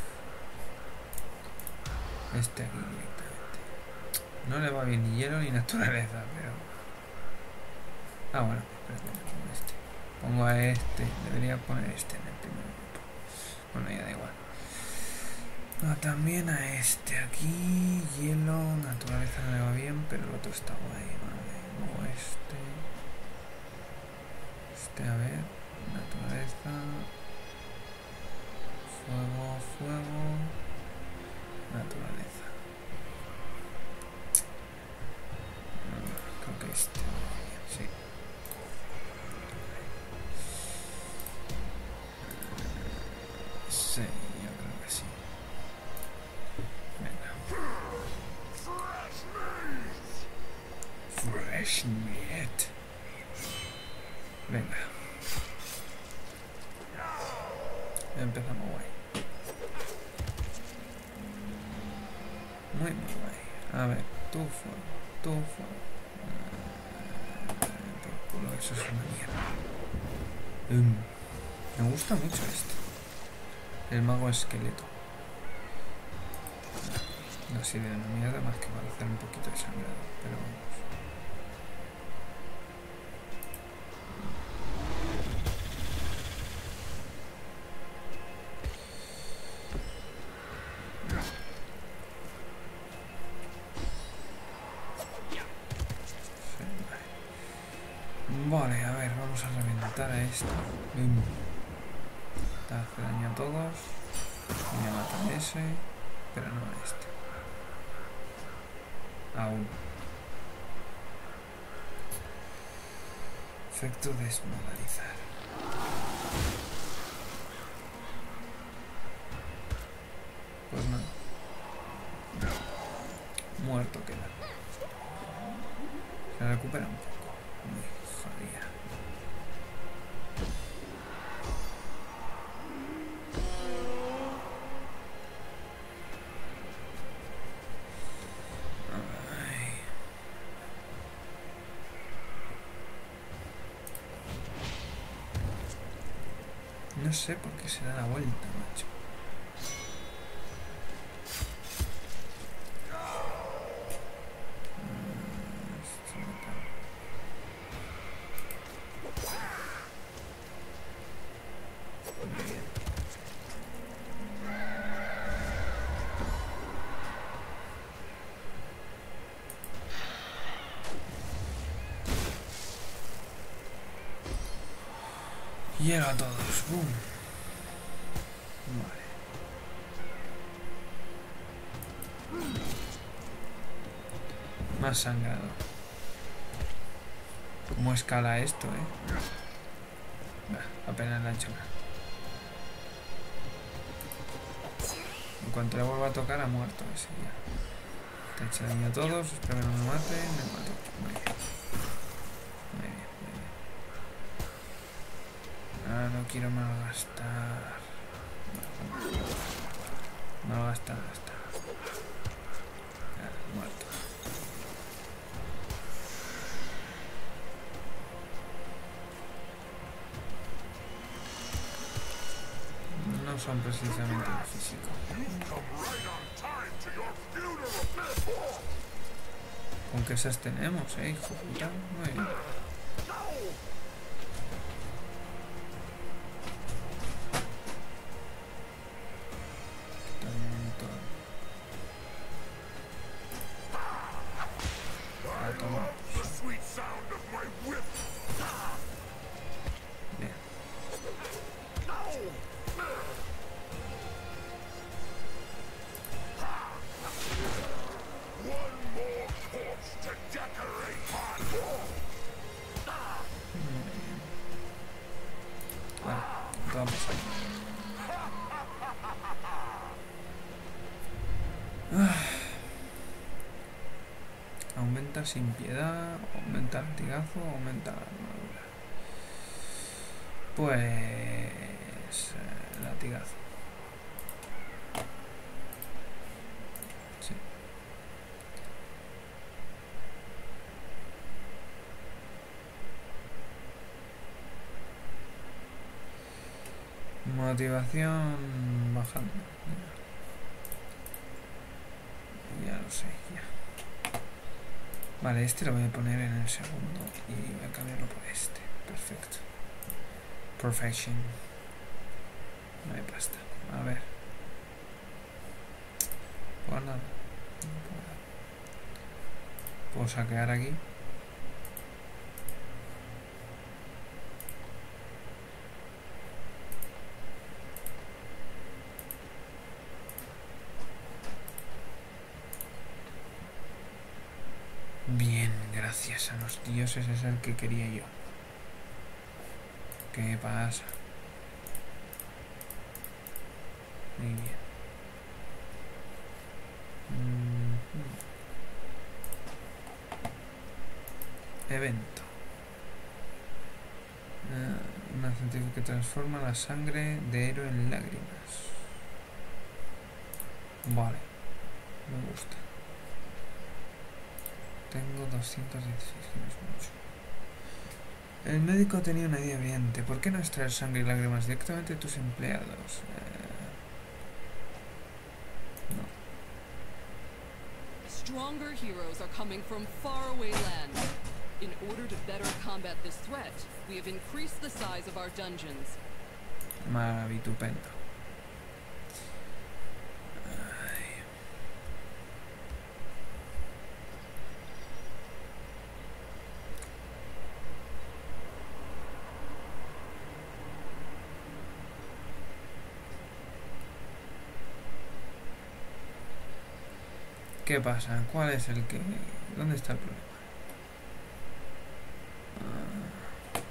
Este aquí directamente. No le va bien ni hielo ni naturaleza, pero... Ah, bueno. A este, debería poner este en el primer grupo. Bueno, ya da igual. No, también a este aquí, hielo, naturaleza no le va bien, pero el otro está guay, Ah, por culo, eso es una mierda. Um, me gusta mucho esto. El mago esqueleto. No sirve de una mierda más que para un poquito de sangrado, pero vamos. Pero no a este. Aún. Efecto desmodalizar. Llega a todos. Boom. Vale. Más sangrado. ¿Cómo escala esto, eh? Bah, apenas la ha hecho nada. En cuanto le vuelva a tocar, ha muerto ese ya. Te daño a todos, espero que no me maten, me mato. Muy bien. Muy bien, muy bien. Ah, no quiero malgastar. Malgastar, gastar. Ah, muerto. No son precisamente físico. Con que esas tenemos, eh, hijo puta. Muy bien. Ah, toma. Sin piedad, aumenta latigazo, aumenta armadura. Pues... eh, latigazo. Motivación bajando. Ya lo sé, ya. Vale, este lo voy a poner en el segundo y voy a cambiarlo por este. Perfecto. Perfection. No hay pasta. A ver. Pues nada. Puedo saquear aquí. Bien, gracias a los dioses es el que quería yo. ¿Qué pasa? Muy bien. Evento. Eh, una científica que transforma la sangre de héroe en lágrimas. Vale. Me gusta. Tengo 216, que no es mucho. El médico tenía una idea brillante. ¿Por qué no extraer sangre y lágrimas directamente de tus empleados? Eh, no. Stronger heroes are coming from faraway lands. In order to better combat this threat, we have increased the size of our dungeons. Maravitupendo. ¿Qué pasa? ¿Cuál es el que... ¿Dónde está el problema? Ah.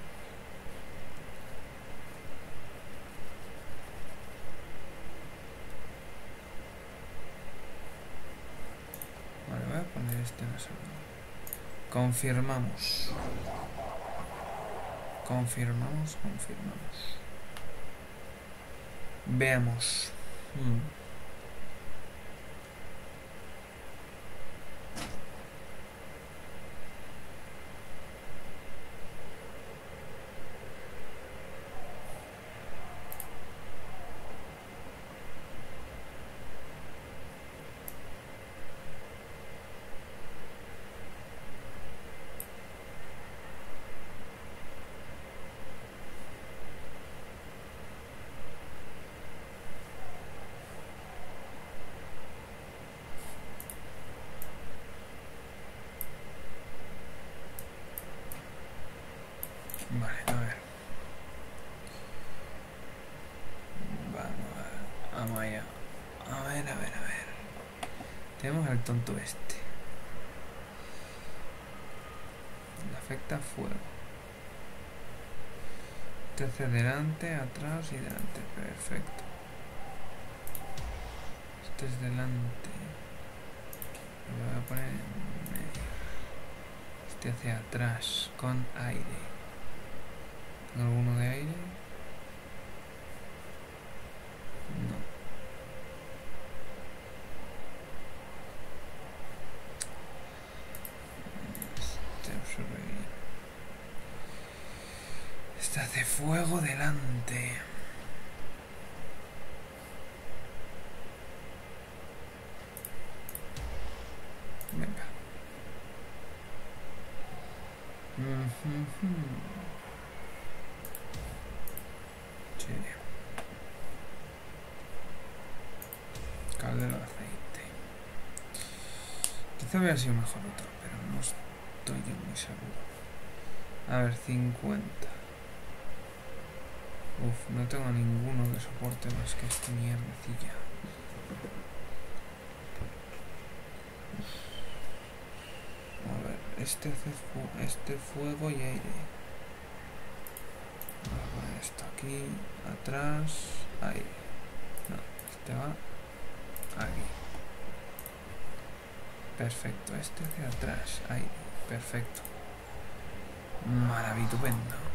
Vale, voy a poner este segunda. Confirmamos. Confirmamos, confirmamos. Veamos. Hmm. Vale, a ver. Vamos a ver. Vamos allá. A ver, a ver, a ver. Tenemos al tonto este. Le afecta fuego. Te hace delante, atrás y delante. Perfecto. Este es delante. Lo voy a poner en medio. Este hacia atrás con aire. ¿Tengo alguno de aire? No. Este absorbe bien. Este hace fuego delante. Venga. Ujujú. Sí. Caldero de aceite. Quizá hubiera sido mejor otro, pero no estoy yo muy seguro. A ver, 50. Uf, no tengo ninguno que soporte más que esta mierdecilla. A ver, este este fuego y aire. Poner esto aquí, atrás, ahí. No, este va aquí. Perfecto, este hacia atrás, ahí. Perfecto. Maravitupendo.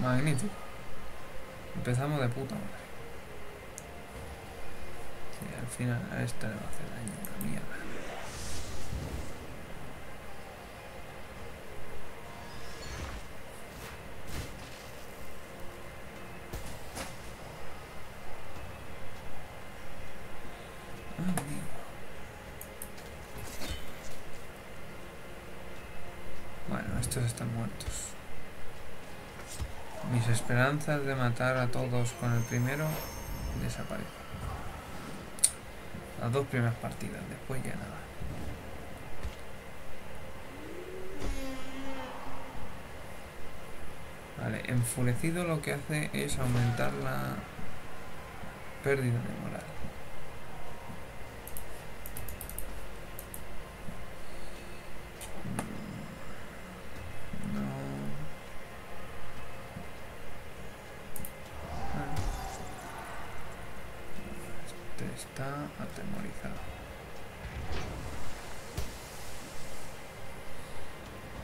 Magnífico. Empezamos de puta madre. Sí, al final a esta le va a hacer daño una mierda. Ah. Bueno, estos están muertos. Mis esperanzas de matar a todos con el primero desaparecen. Las dos primeras partidas, después ya nada. Vale, enfurecido lo que hace es aumentar la pérdida de. Mm, No. está atemorizado.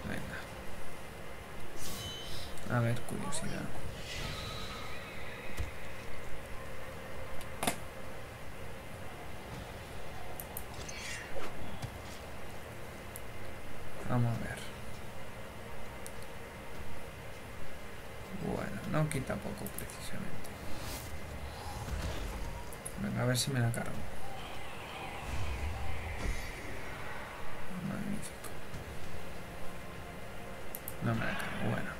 Venga. A ver, curiosidad. Vamos a ver. Bueno, no quita poco precisamente. Venga, a si me la cargo. Magnífico. No me la cargo, bueno.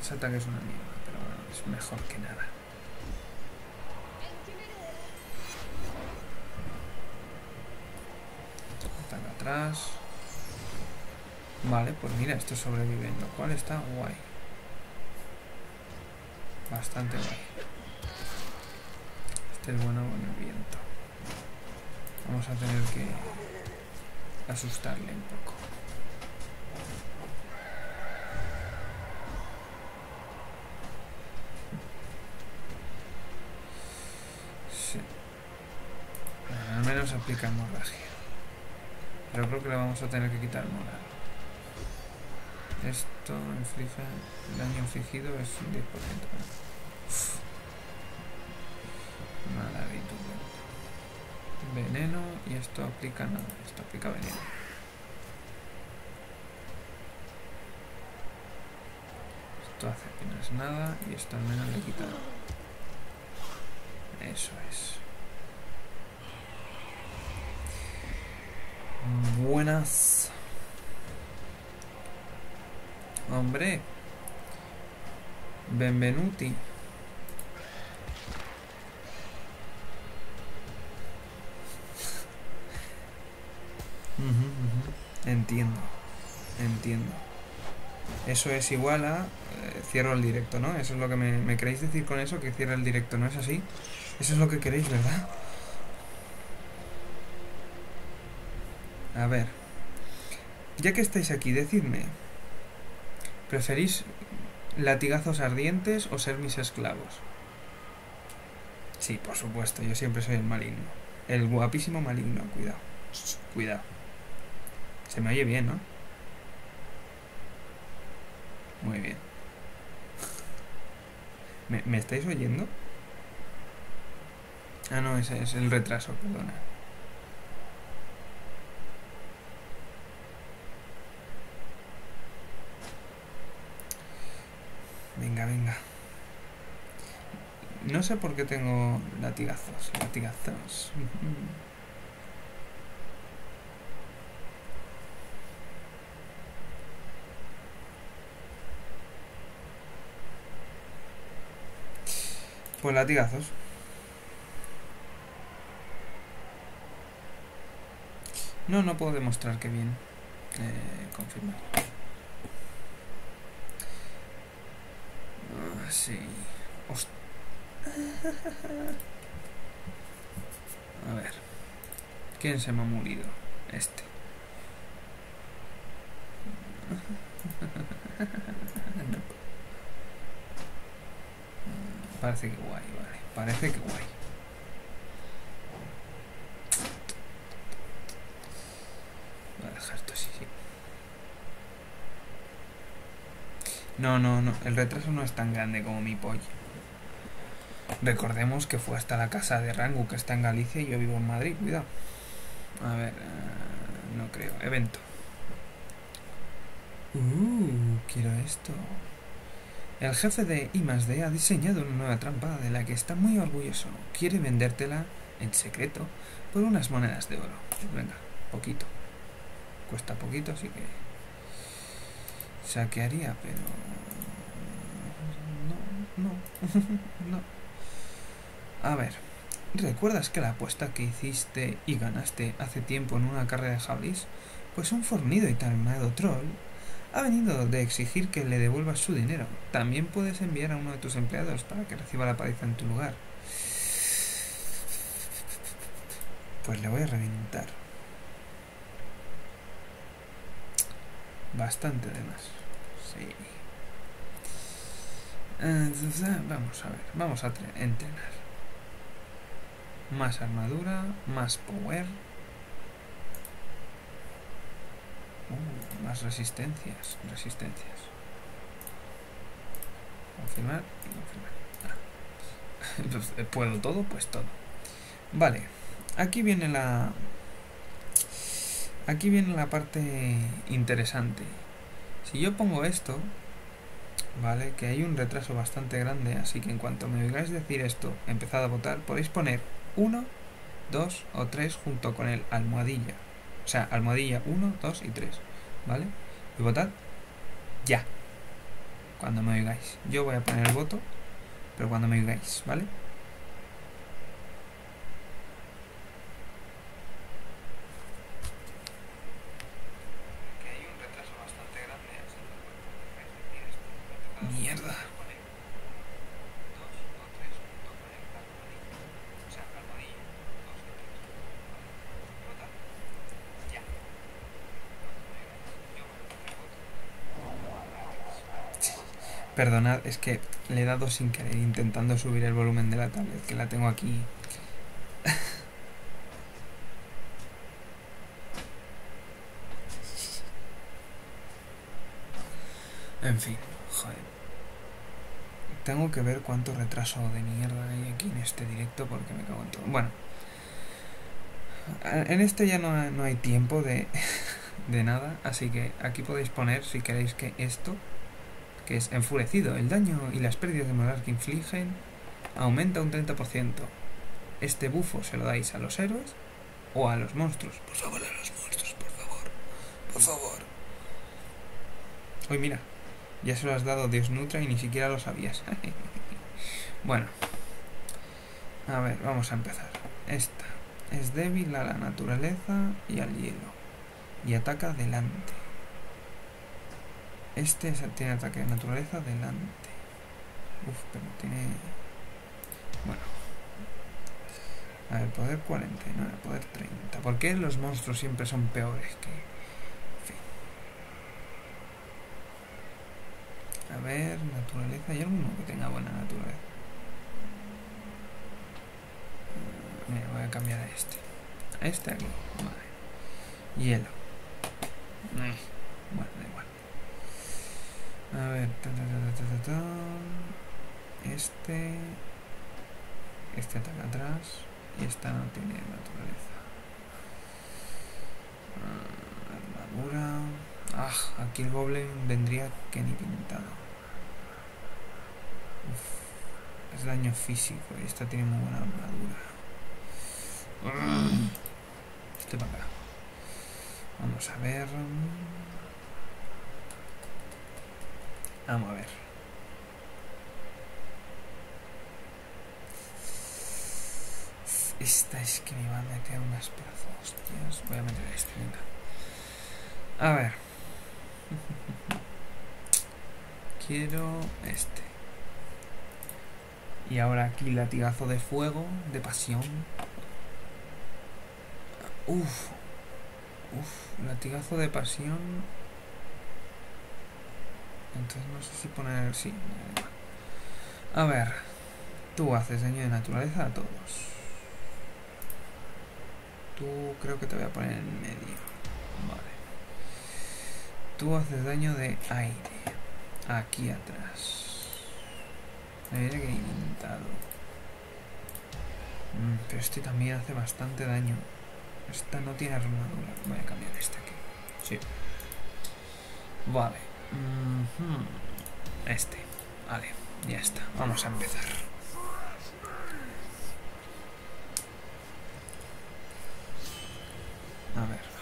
Ese ataque es una mierda, pero bueno, es mejor que nada. Ataca atrás. Vale, pues mira, esto sobrevive, lo cual está guay. Bastante guay. Este es bueno con el viento. Vamos a tener que asustarle un poco. Sí. Al menos aplica hemorragia. Pero creo que le vamos a tener que quitar moral. Esto inflige. El daño infligido es un 10%. Y esto aplica nada. Esto aplica veneno. Esto hace apenas nada y esto al menos le quita. Eso es. Buenas. Hombre. Benvenuti. Entiendo. Entiendo. Eso es igual a... eh, cierro el directo, ¿no? Eso es lo que me, me queréis decir con eso, que cierra el directo, ¿no es así? Eso es lo que queréis, ¿verdad? A ver. Ya que estáis aquí, decidme. ¿Preferís latigazos ardientes o ser mis esclavos? Sí, por supuesto, yo siempre soy el maligno. El guapísimo maligno, cuidado. Cuidado. Se me oye bien, ¿no? Muy bien. ¿Me, me estáis oyendo? Ah, no, ese es el retraso, perdona. Venga, venga. No sé por qué tengo latigazos. Latigazos. Pues latigazos. No, no puedo demostrar que bien. Eh, confirmar. Ah, sí. Host- A ver. ¿Quién se me ha murido? Este. Parece que guay, vale. Parece que guay. Voy a dejar esto así, sí. No, no, no. El retraso no es tan grande como mi pollo. Recordemos que fue hasta la casa de Rangu, que está en Galicia, y yo vivo en Madrid. Cuidado. A ver, eh, no creo. Evento. Uh, quiero esto. El jefe de I+D ha diseñado una nueva trampa de la que está muy orgulloso. Quiere vendértela en secreto por unas monedas de oro. Venga, poquito. Cuesta poquito, así que saquearía, pero no, no, no. A ver, ¿recuerdas que la apuesta que hiciste y ganaste hace tiempo en una carrera de jabalís? Pues un fornido y talmado troll ha venido de exigir que le devuelvas su dinero. También puedes enviar a uno de tus empleados para que reciba la paliza en tu lugar. Pues le voy a reventar. Bastante además. Sí. Vamos a ver, vamos a tre- entrenar. Más armadura, más power. Uh, más resistencias, resistencias. Confirmar confirmar. Ah. Entonces, ¿Puedo todo? Pues todo. Vale. Aquí viene la... Aquí viene la parte interesante. Si yo pongo esto, ¿vale? Que hay un retraso bastante grande, así que en cuanto me oigáis decir esto, empezad a votar, podéis poner 1, 2 o 3 junto con el almohadilla. O sea, almohadilla 1, 2 y 3, ¿vale? Y votad ya. Cuando me oigáis. Yo voy a poner el voto, pero cuando me oigáis, ¿vale? Mierda. Perdonad, es que le he dado sin querer intentando subir el volumen de la tablet, que la tengo aquí. en fin, joder. Tengo que ver cuánto retraso de mierda hay aquí en este directo porque me cago en todo. Bueno, en este ya no, no hay tiempo de, de nada, así que aquí podéis poner si queréis que esto que es enfurecido. El daño y las pérdidas de moral que infligen aumenta un 30%. Este bufo se lo dais a los héroes o a los monstruos. Por favor, a los monstruos, por favor. Por favor. Uy, mira. Ya se lo has dado Dios Nutra y ni siquiera lo sabías. bueno. A ver, vamos a empezar. Esta es débil a la naturaleza y al hielo. Y ataca delante. Este tiene ataque de naturaleza delante. Uf, pero tiene... Bueno. A ver, poder 49, poder 30. ¿Por qué los monstruos siempre son peores que...? En fin. A ver, naturaleza. ¿Hay alguno que tenga buena naturaleza? Mira, voy a cambiar a este. A este aquí. Vale. Hielo. Bueno, da igual. A ver, este, este ataca atrás y esta no tiene naturaleza. Uh, armadura. Ah, aquí el goblin vendría que ni pintado. Es daño físico y esta tiene muy buena armadura. Este para acá. Vamos a ver. Vamos a ver. Esta es que me va a meter unas pedazos hostias. Voy a meter este, venga. A ver. Quiero este. Y ahora aquí latigazo de fuego, de pasión. Uf. Uf, latigazo de pasión entonces no sé si poner... Sí, A ver. Tú haces daño de naturaleza a todos. Tú creo que te voy a poner en medio. Vale. Tú haces daño de aire. Aquí atrás. Viene que inventado. Mm, pero este también hace bastante daño. Esta no tiene armadura. Voy a cambiar este aquí. Sí. Vale. Este. Vale, ya está. Vamos a empezar. A ver.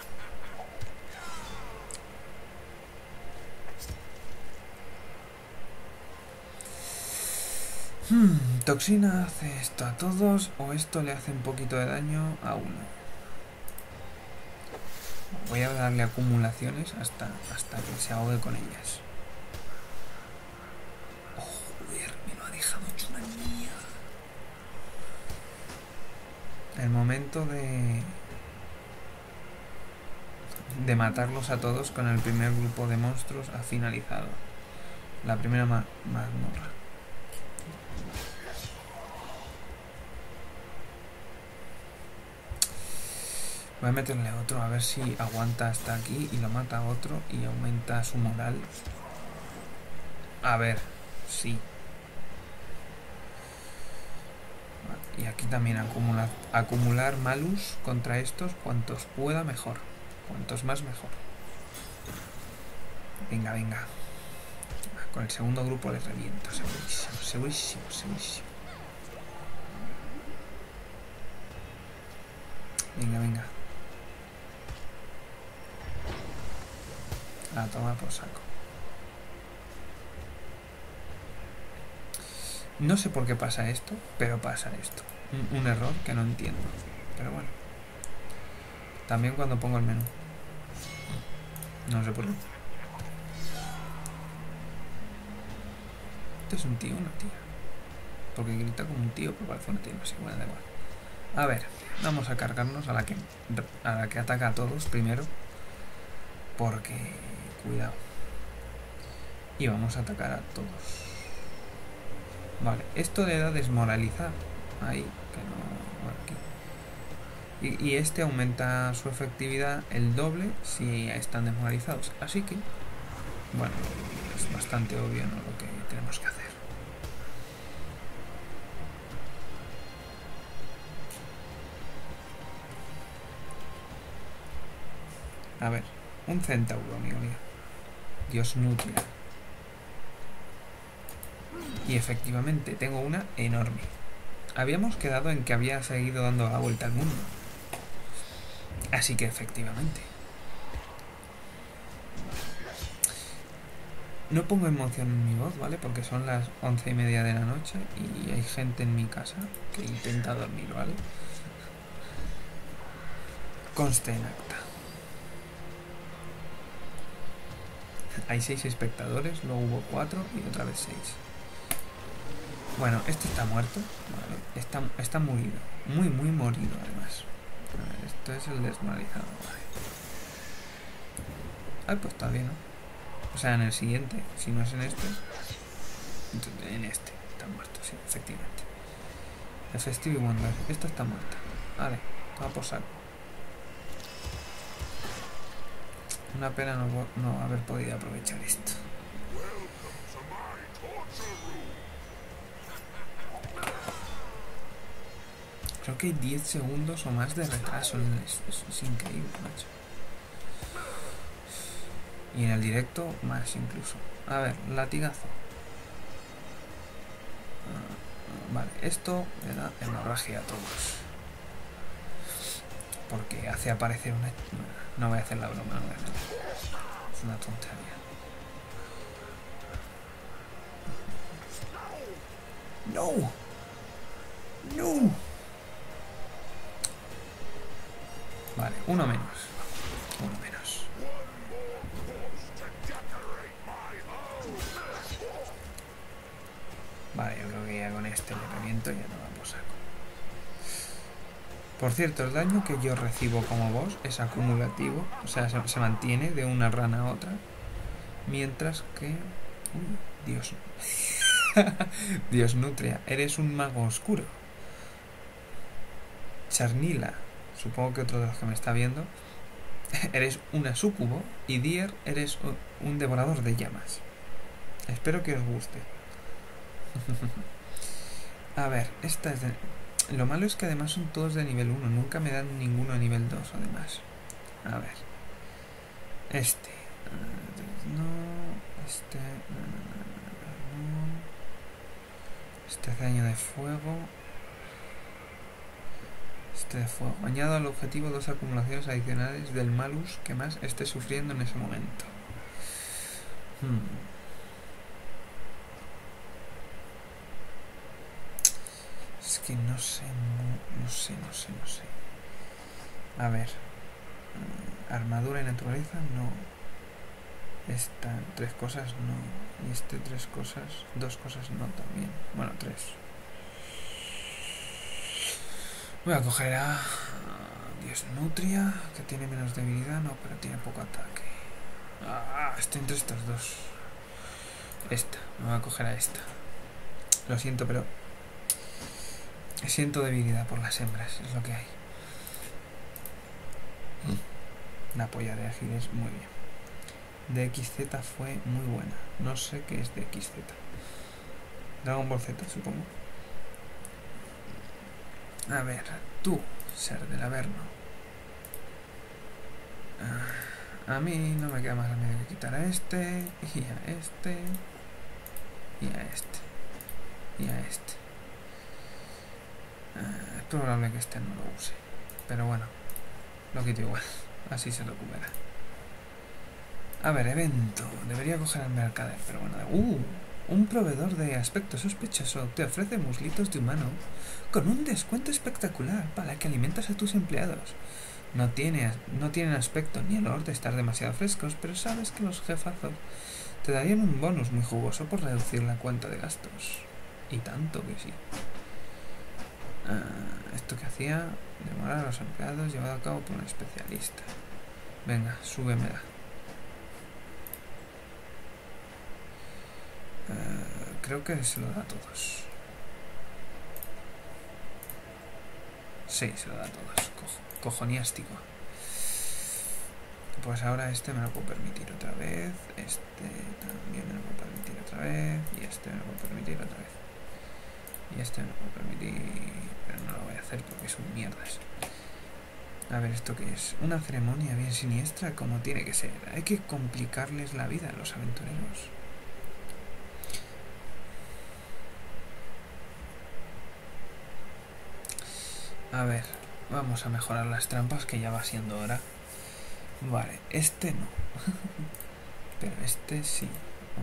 Hmm, toxina hace esto a todos o esto le hace un poquito de daño a uno. Voy a darle acumulaciones hasta, hasta que se ahogue con ellas. Joder, me lo ha dejado hecho. El momento de... De matarlos a todos con el primer grupo de monstruos ha finalizado. La primera ma mazmorra. Voy a meterle otro a ver si aguanta hasta aquí y lo mata otro y aumenta su moral. A ver, sí. Y aquí también acumular, acumular malus contra estos, cuantos pueda mejor. Cuantos más mejor. Venga, venga. Con el segundo grupo les reviento, segurísimo, segurísimo, segurísimo. Venga, venga. A tomar por saco. No sé por qué pasa esto, pero pasa esto. Un, error que no entiendo. Pero bueno. También cuando pongo el menú. No sé por qué. Este es un tío, una tía. Porque grita como un tío, pero parece una tía, no sé, bueno, da igual. A ver, vamos a cargarnos a la que a la que ataca a todos primero. Porque cuidado. Y vamos a atacar a todos. Vale, esto le da desmoralizar. Ahí, que no. Aquí. Y, y este aumenta su efectividad el doble si están desmoralizados. Así que, bueno, es bastante obvio ¿no? lo que tenemos que hacer. A ver, un centauro, amigo mío. Dios nutria. Y efectivamente, tengo una enorme. Habíamos quedado en que había seguido dando la vuelta al mundo. Así que efectivamente. No pongo emoción en mi voz, ¿vale? Porque son las once y media de la noche y hay gente en mi casa que intenta dormir, ¿vale? Conste en acta. Hay seis espectadores, luego hubo cuatro y otra vez seis. Bueno, este está muerto, vale. Está, está morido. Muy, muy morido además. Esto es el desmoralizado, vale. Ay, pues está bien, ¿no? O sea, en el siguiente, si no es en este, en este está muerto, sí, efectivamente. Festive Wonder, esta está muerta. Vale, va por saco. Una pena no, no haber podido aprovechar esto. Creo que hay 10 segundos o más de retraso. es- es increíble, macho. Y en el directo, más incluso. A ver, latigazo. Ah, Vale, esto le da hemorragia a todos. Porque hace aparecer una... No voy a hacer la broma, no voy a hacerla. Es una tontería. No. No. Vale, uno menos. Uno menos. Vale, yo creo que ya con este le ya no. Por cierto, el daño que yo recibo como boss es acumulativo, o sea, se, mantiene de una rana a otra. Mientras que... Dios. Dios Nutria, eres un mago oscuro. Charnila, supongo que otro de los que me está viendo, eres una sucubo y Dier eres un devorador de llamas. Espero que os guste. A ver, esta es de... Lo malo es que además son todos de nivel 1, nunca me dan ninguno a nivel 2 además. A ver. Este. eh, No, este... no, no, no. Este hace daño de fuego. Este de fuego. Añado al objetivo dos acumulaciones adicionales del malus que más esté sufriendo en ese momento. Hmm. Que no sé, no, no sé, no sé, no sé. A ver. mm, Armadura y naturaleza, no. Esta, tres cosas, no. Y este, tres cosas, dos cosas, no también. Bueno, tres. Voy a coger a Dios Nutria, que tiene menos debilidad, no, pero tiene poco ataque. Ah, estoy entre estas dos. Esta, me voy a coger a esta. Lo siento, pero siento debilidad por las hembras, es lo que hay. La polla de Agiles, muy bien. DXZ fue muy buena. No sé qué es DXZ. Dragon Ball Z, supongo. A ver, tú, ser del Averno. Ah, a mí no me queda más remedio que quitar a este, y a este, y a este, y a este. Ah, es probable que este no lo use. Pero bueno, lo quito igual. Así se recupera. A ver, evento. Debería coger al mercader, pero bueno. ¡Uh! Un proveedor de aspecto sospechoso te ofrece muslitos de humano con un descuento espectacular para que alimentas a tus empleados. No, tiene, no tienen aspecto ni olor de estar demasiado frescos, pero sabes que los jefazos te darían un bonus muy jugoso por reducir la cuenta de gastos. Y tanto que sí. Ah, esto que hacía, demorar a los empleados llevado a cabo por un especialista. Venga, súbemela. Eh, creo que se lo da a todos. Sí, se lo da a todos. Cojo, cojoniástico. Pues ahora este me lo puedo permitir otra vez. Este también me lo puedo permitir otra vez. Y este me lo puedo permitir otra vez. Y este me lo puedo permitir. Pero no lo voy a hacer porque son mierdas. A ver, ¿esto qué es? Una ceremonia bien siniestra como tiene que ser. Hay que complicarles la vida a los aventureros. A ver, vamos a mejorar las trampas que ya va siendo hora. Vale, este no. Pero este sí.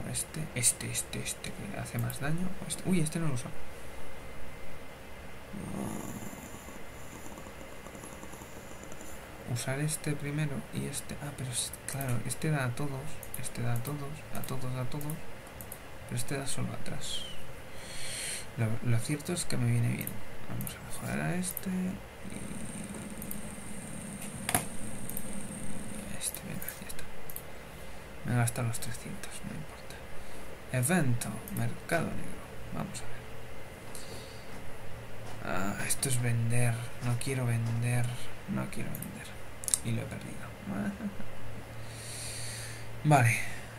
O este, este, este, este, que hace más daño. este- Uy, este no lo uso. Usar este primero y este. Ah, pero es- claro, este da a todos. Este da a todos, a todos, a todos. Pero este da solo atrás. Lo, cierto es que me viene bien. Vamos a mejorar a este y este, venga, ya está. Me gasta los 300, no importa. Evento, mercado negro. Vamos a ver. Ah, esto es vender. No quiero vender. No quiero vender. Y lo he perdido. Vale,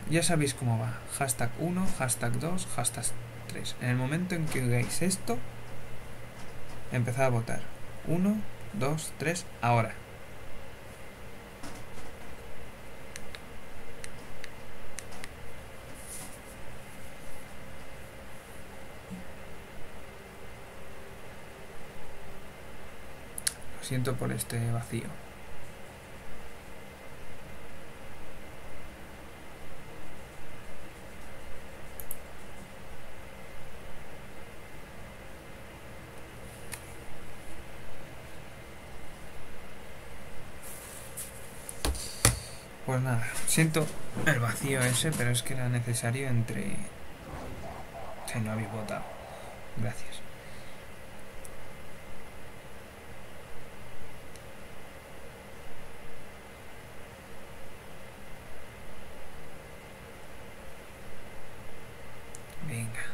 ya sabéis cómo va. Hashtag 1, hashtag 2, hashtag 3. En el momento en que oigáis esto, empezad a votar. 1, 2, 3, ahora. Siento por este vacío. Pues nada, siento el vacío ese, pero es que era necesario entre... Si no habéis votado. Gracias. Venga.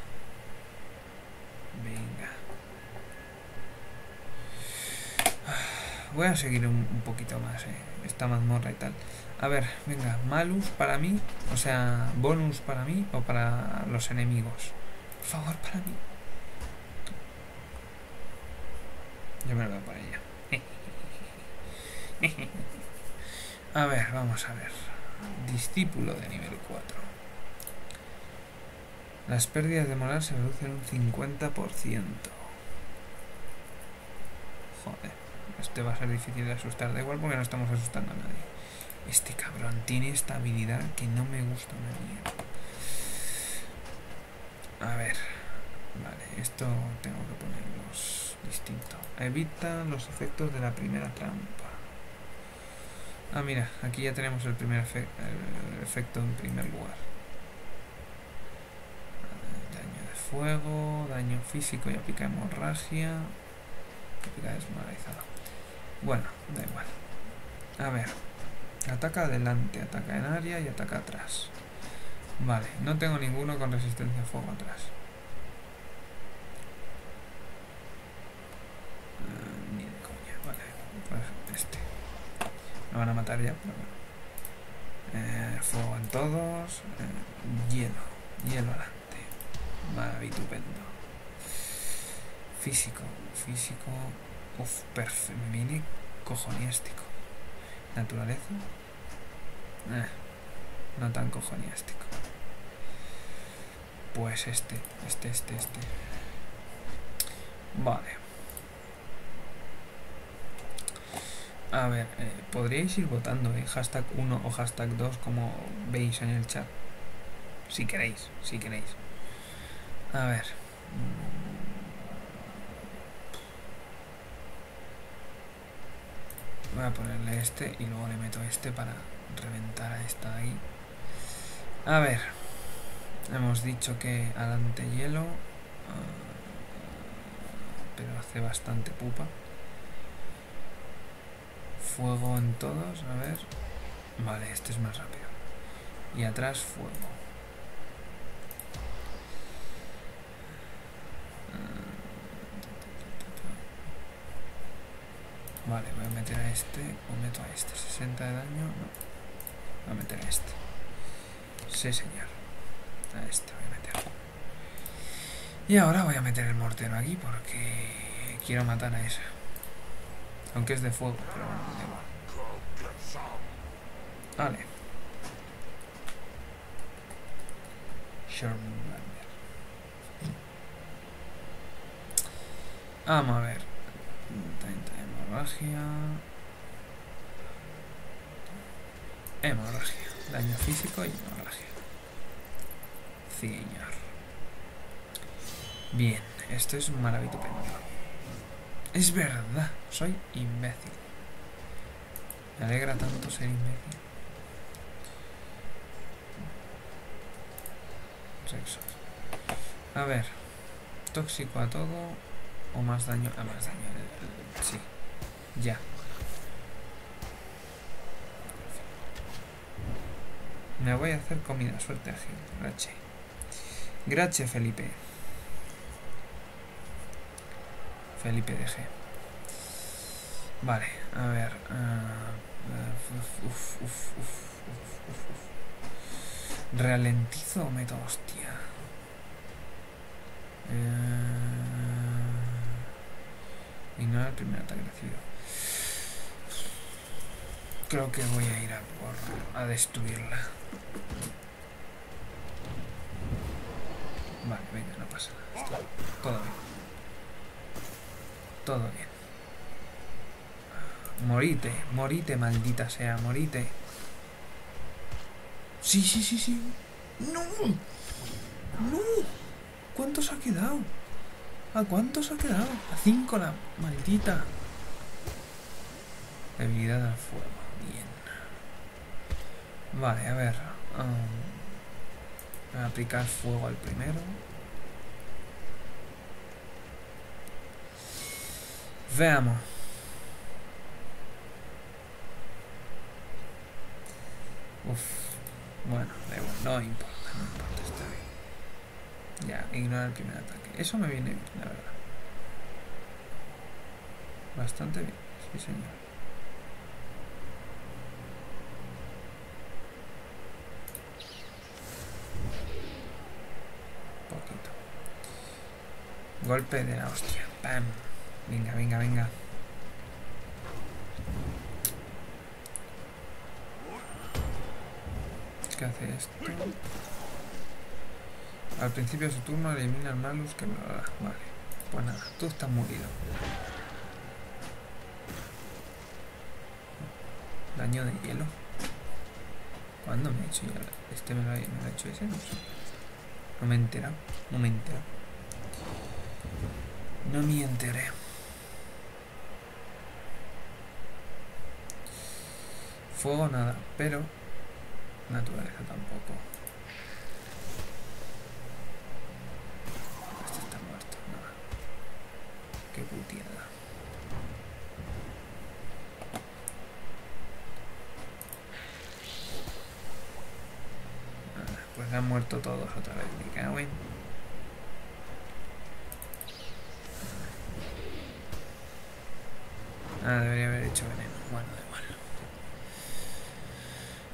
Venga. Voy a seguir un, poquito más, eh, esta mazmorra y tal. A ver, venga, malus para mí, o sea, bonus para mí o para los enemigos. Por favor, para mí. Yo me lo voy por ella. A ver, vamos a ver. Discípulo de nivel 4. Las pérdidas de moral se reducen un 50%. Joder, este va a ser difícil de asustar. Da igual porque no estamos asustando a nadie. Este cabrón tiene esta habilidad que no me gusta una mierda. A ver. Vale, esto tengo que ponerlos distinto. Evita los efectos de la primera trampa. Ah, mira, aquí ya tenemos el primer efe- el efecto en primer lugar. Daño de fuego, daño físico y aplica hemorragia. Aplica desmoralizado. Bueno, da igual. A ver. Ataca adelante, ataca en área y ataca atrás. Vale, no tengo ninguno con resistencia a fuego atrás. Eh, ni de coña, vale. Pues este. Me van a matar ya, pero bueno. Eh, fuego en todos. eh, hielo. Hielo adelante. Maravitupendo. Físico. Físico. Uf, viene cojoniástico. Naturaleza. Eh, no tan cojoniástico. Pues este, este, este, este. Vale. A ver, eh, podríais ir votando, ¿eh? Hashtag 1 o hashtag 2 como veis en el chat. Si queréis, si queréis. A ver. Voy a ponerle este y luego le meto este para reventar a esta ahí. A ver. Hemos dicho que adelante hielo. ah, pero hace bastante pupa. Fuego en todos, a ver. Vale, este es más rápido. Y atrás fuego. Mm. Vale, voy a meter a este o meto a este. 60 de daño, no. Voy a meter a este. Sí, señor. A este voy a meter. Y ahora voy a meter el mortero aquí porque quiero matar a esa. Aunque es de fuego, pero bueno, igual. Vale. Vamos a ver. 30 de hemorragia. Hemorragia. Daño físico y hemorragia. Señor. Bien, esto es un maravito Es verdad, soy imbécil. Me alegra tanto ser imbécil. Sexo. A ver. Tóxico a todo. O más daño. A más daño. Sí. Ya. Me voy a hacer comida. Suerte ágil. Grache. Grache, Felipe. Felipe de G. Vale, a ver. ah, uf, uf, uf. Ralentizo o meto hostia. Eh, ignora el primer ataque recibido. Creo que voy a ir a por a destruirla. Vale, venga, no pasa nada. Todo bien. Todo bien. Morite, morite, maldita sea, morite. Sí, sí, sí, sí. ¡No! ¡No! ¿Cuántos ha quedado? ¿A cuántos ha quedado? A cinco la maldita. Debilidad al fuego. Vale, a ver. voy a aplicar fuego al primero. Veamos. Uf. Bueno, igual, no importa, no importa, está bien. Ya, ignora el primer ataque. Eso me viene bien, la verdad. Bastante bien, sí señor. Poquito. Golpe de la hostia. Venga, venga, venga. ¿Qué hace esto? Al principio de su turno elimina al malus que bla, bla, bla. Vale. Pues nada, tú estás morido. Daño de hielo. ¿Cuándo me he hecho ya? ¿Este me lo ha, me lo ha hecho ese? No sé. No me he enterado. No me he enterado. No me enteré. Fuego nada, pero naturaleza tampoco. Este está muerto, nada. Qué puteada. Nada, Pues han muerto todos otra vez, me cago en. Ah, debería haber hecho veneno. Bueno, da igual.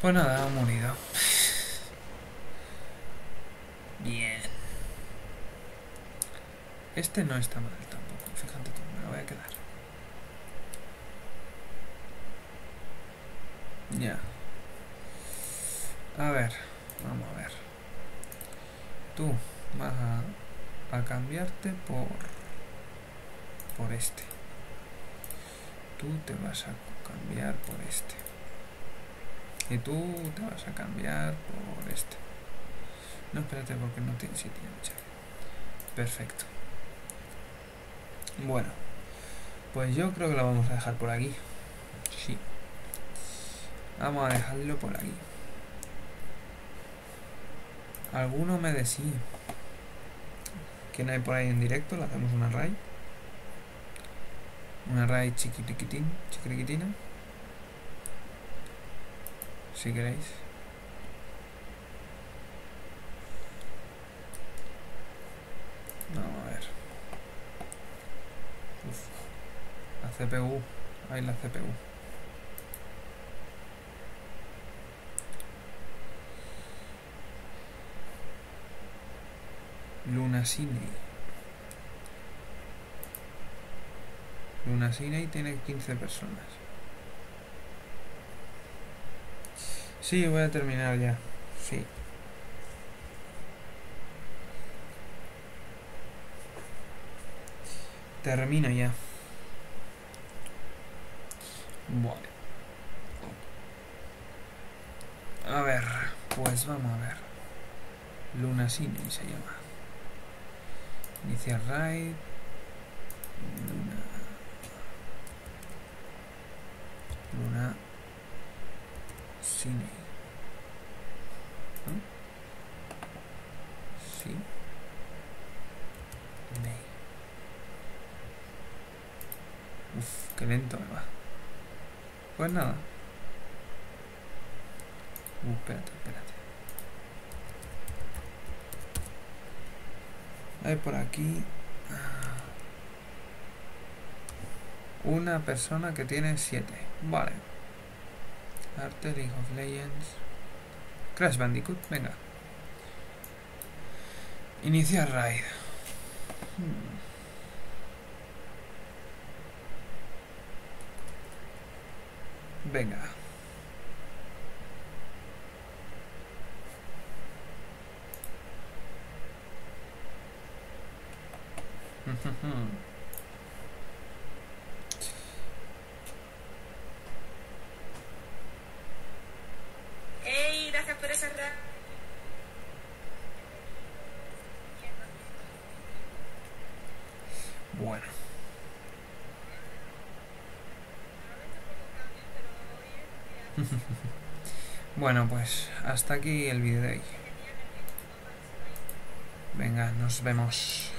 Pues nada, ha morido. Bien. Este no está mal tampoco, fíjate tú, me lo voy a quedar. Ya. A ver, vamos a ver. Tú vas a, a cambiarte por por este. Te vas a cambiar por este. Y tú te vas a cambiar por este. No, espérate porque no tiene sitio. Perfecto. Bueno, pues yo creo que lo vamos a dejar por aquí. Sí. Vamos a dejarlo por aquí. ¿Alguno me decía? ¿Quién hay por ahí en directo? Le hacemos una raid. Una raid chiquitiquitín, chiquitiquitina. Si queréis. Vamos a ver. Uf. La CPU. Ahí la CPU. Luna Cine. Luna Cine tiene 15 personas. Sí, voy a terminar ya. Sí. Termino ya. Vale. A ver, pues vamos a ver. Luna Cine se llama. Iniciar raid. Luna. Cine. ¿No? Sí. Uf, qué lento me va. Pues nada. Uh, espérate, espérate. Hay por aquí ah, una persona que tiene 7. Vale. Arte, League of Legends. Crash Bandicoot, venga. Iniciar raid. Hmm. Venga. Hey, gracias por esa ra- Bueno. Bueno, pues hasta aquí el vídeo de hoy. Venga, nos vemos.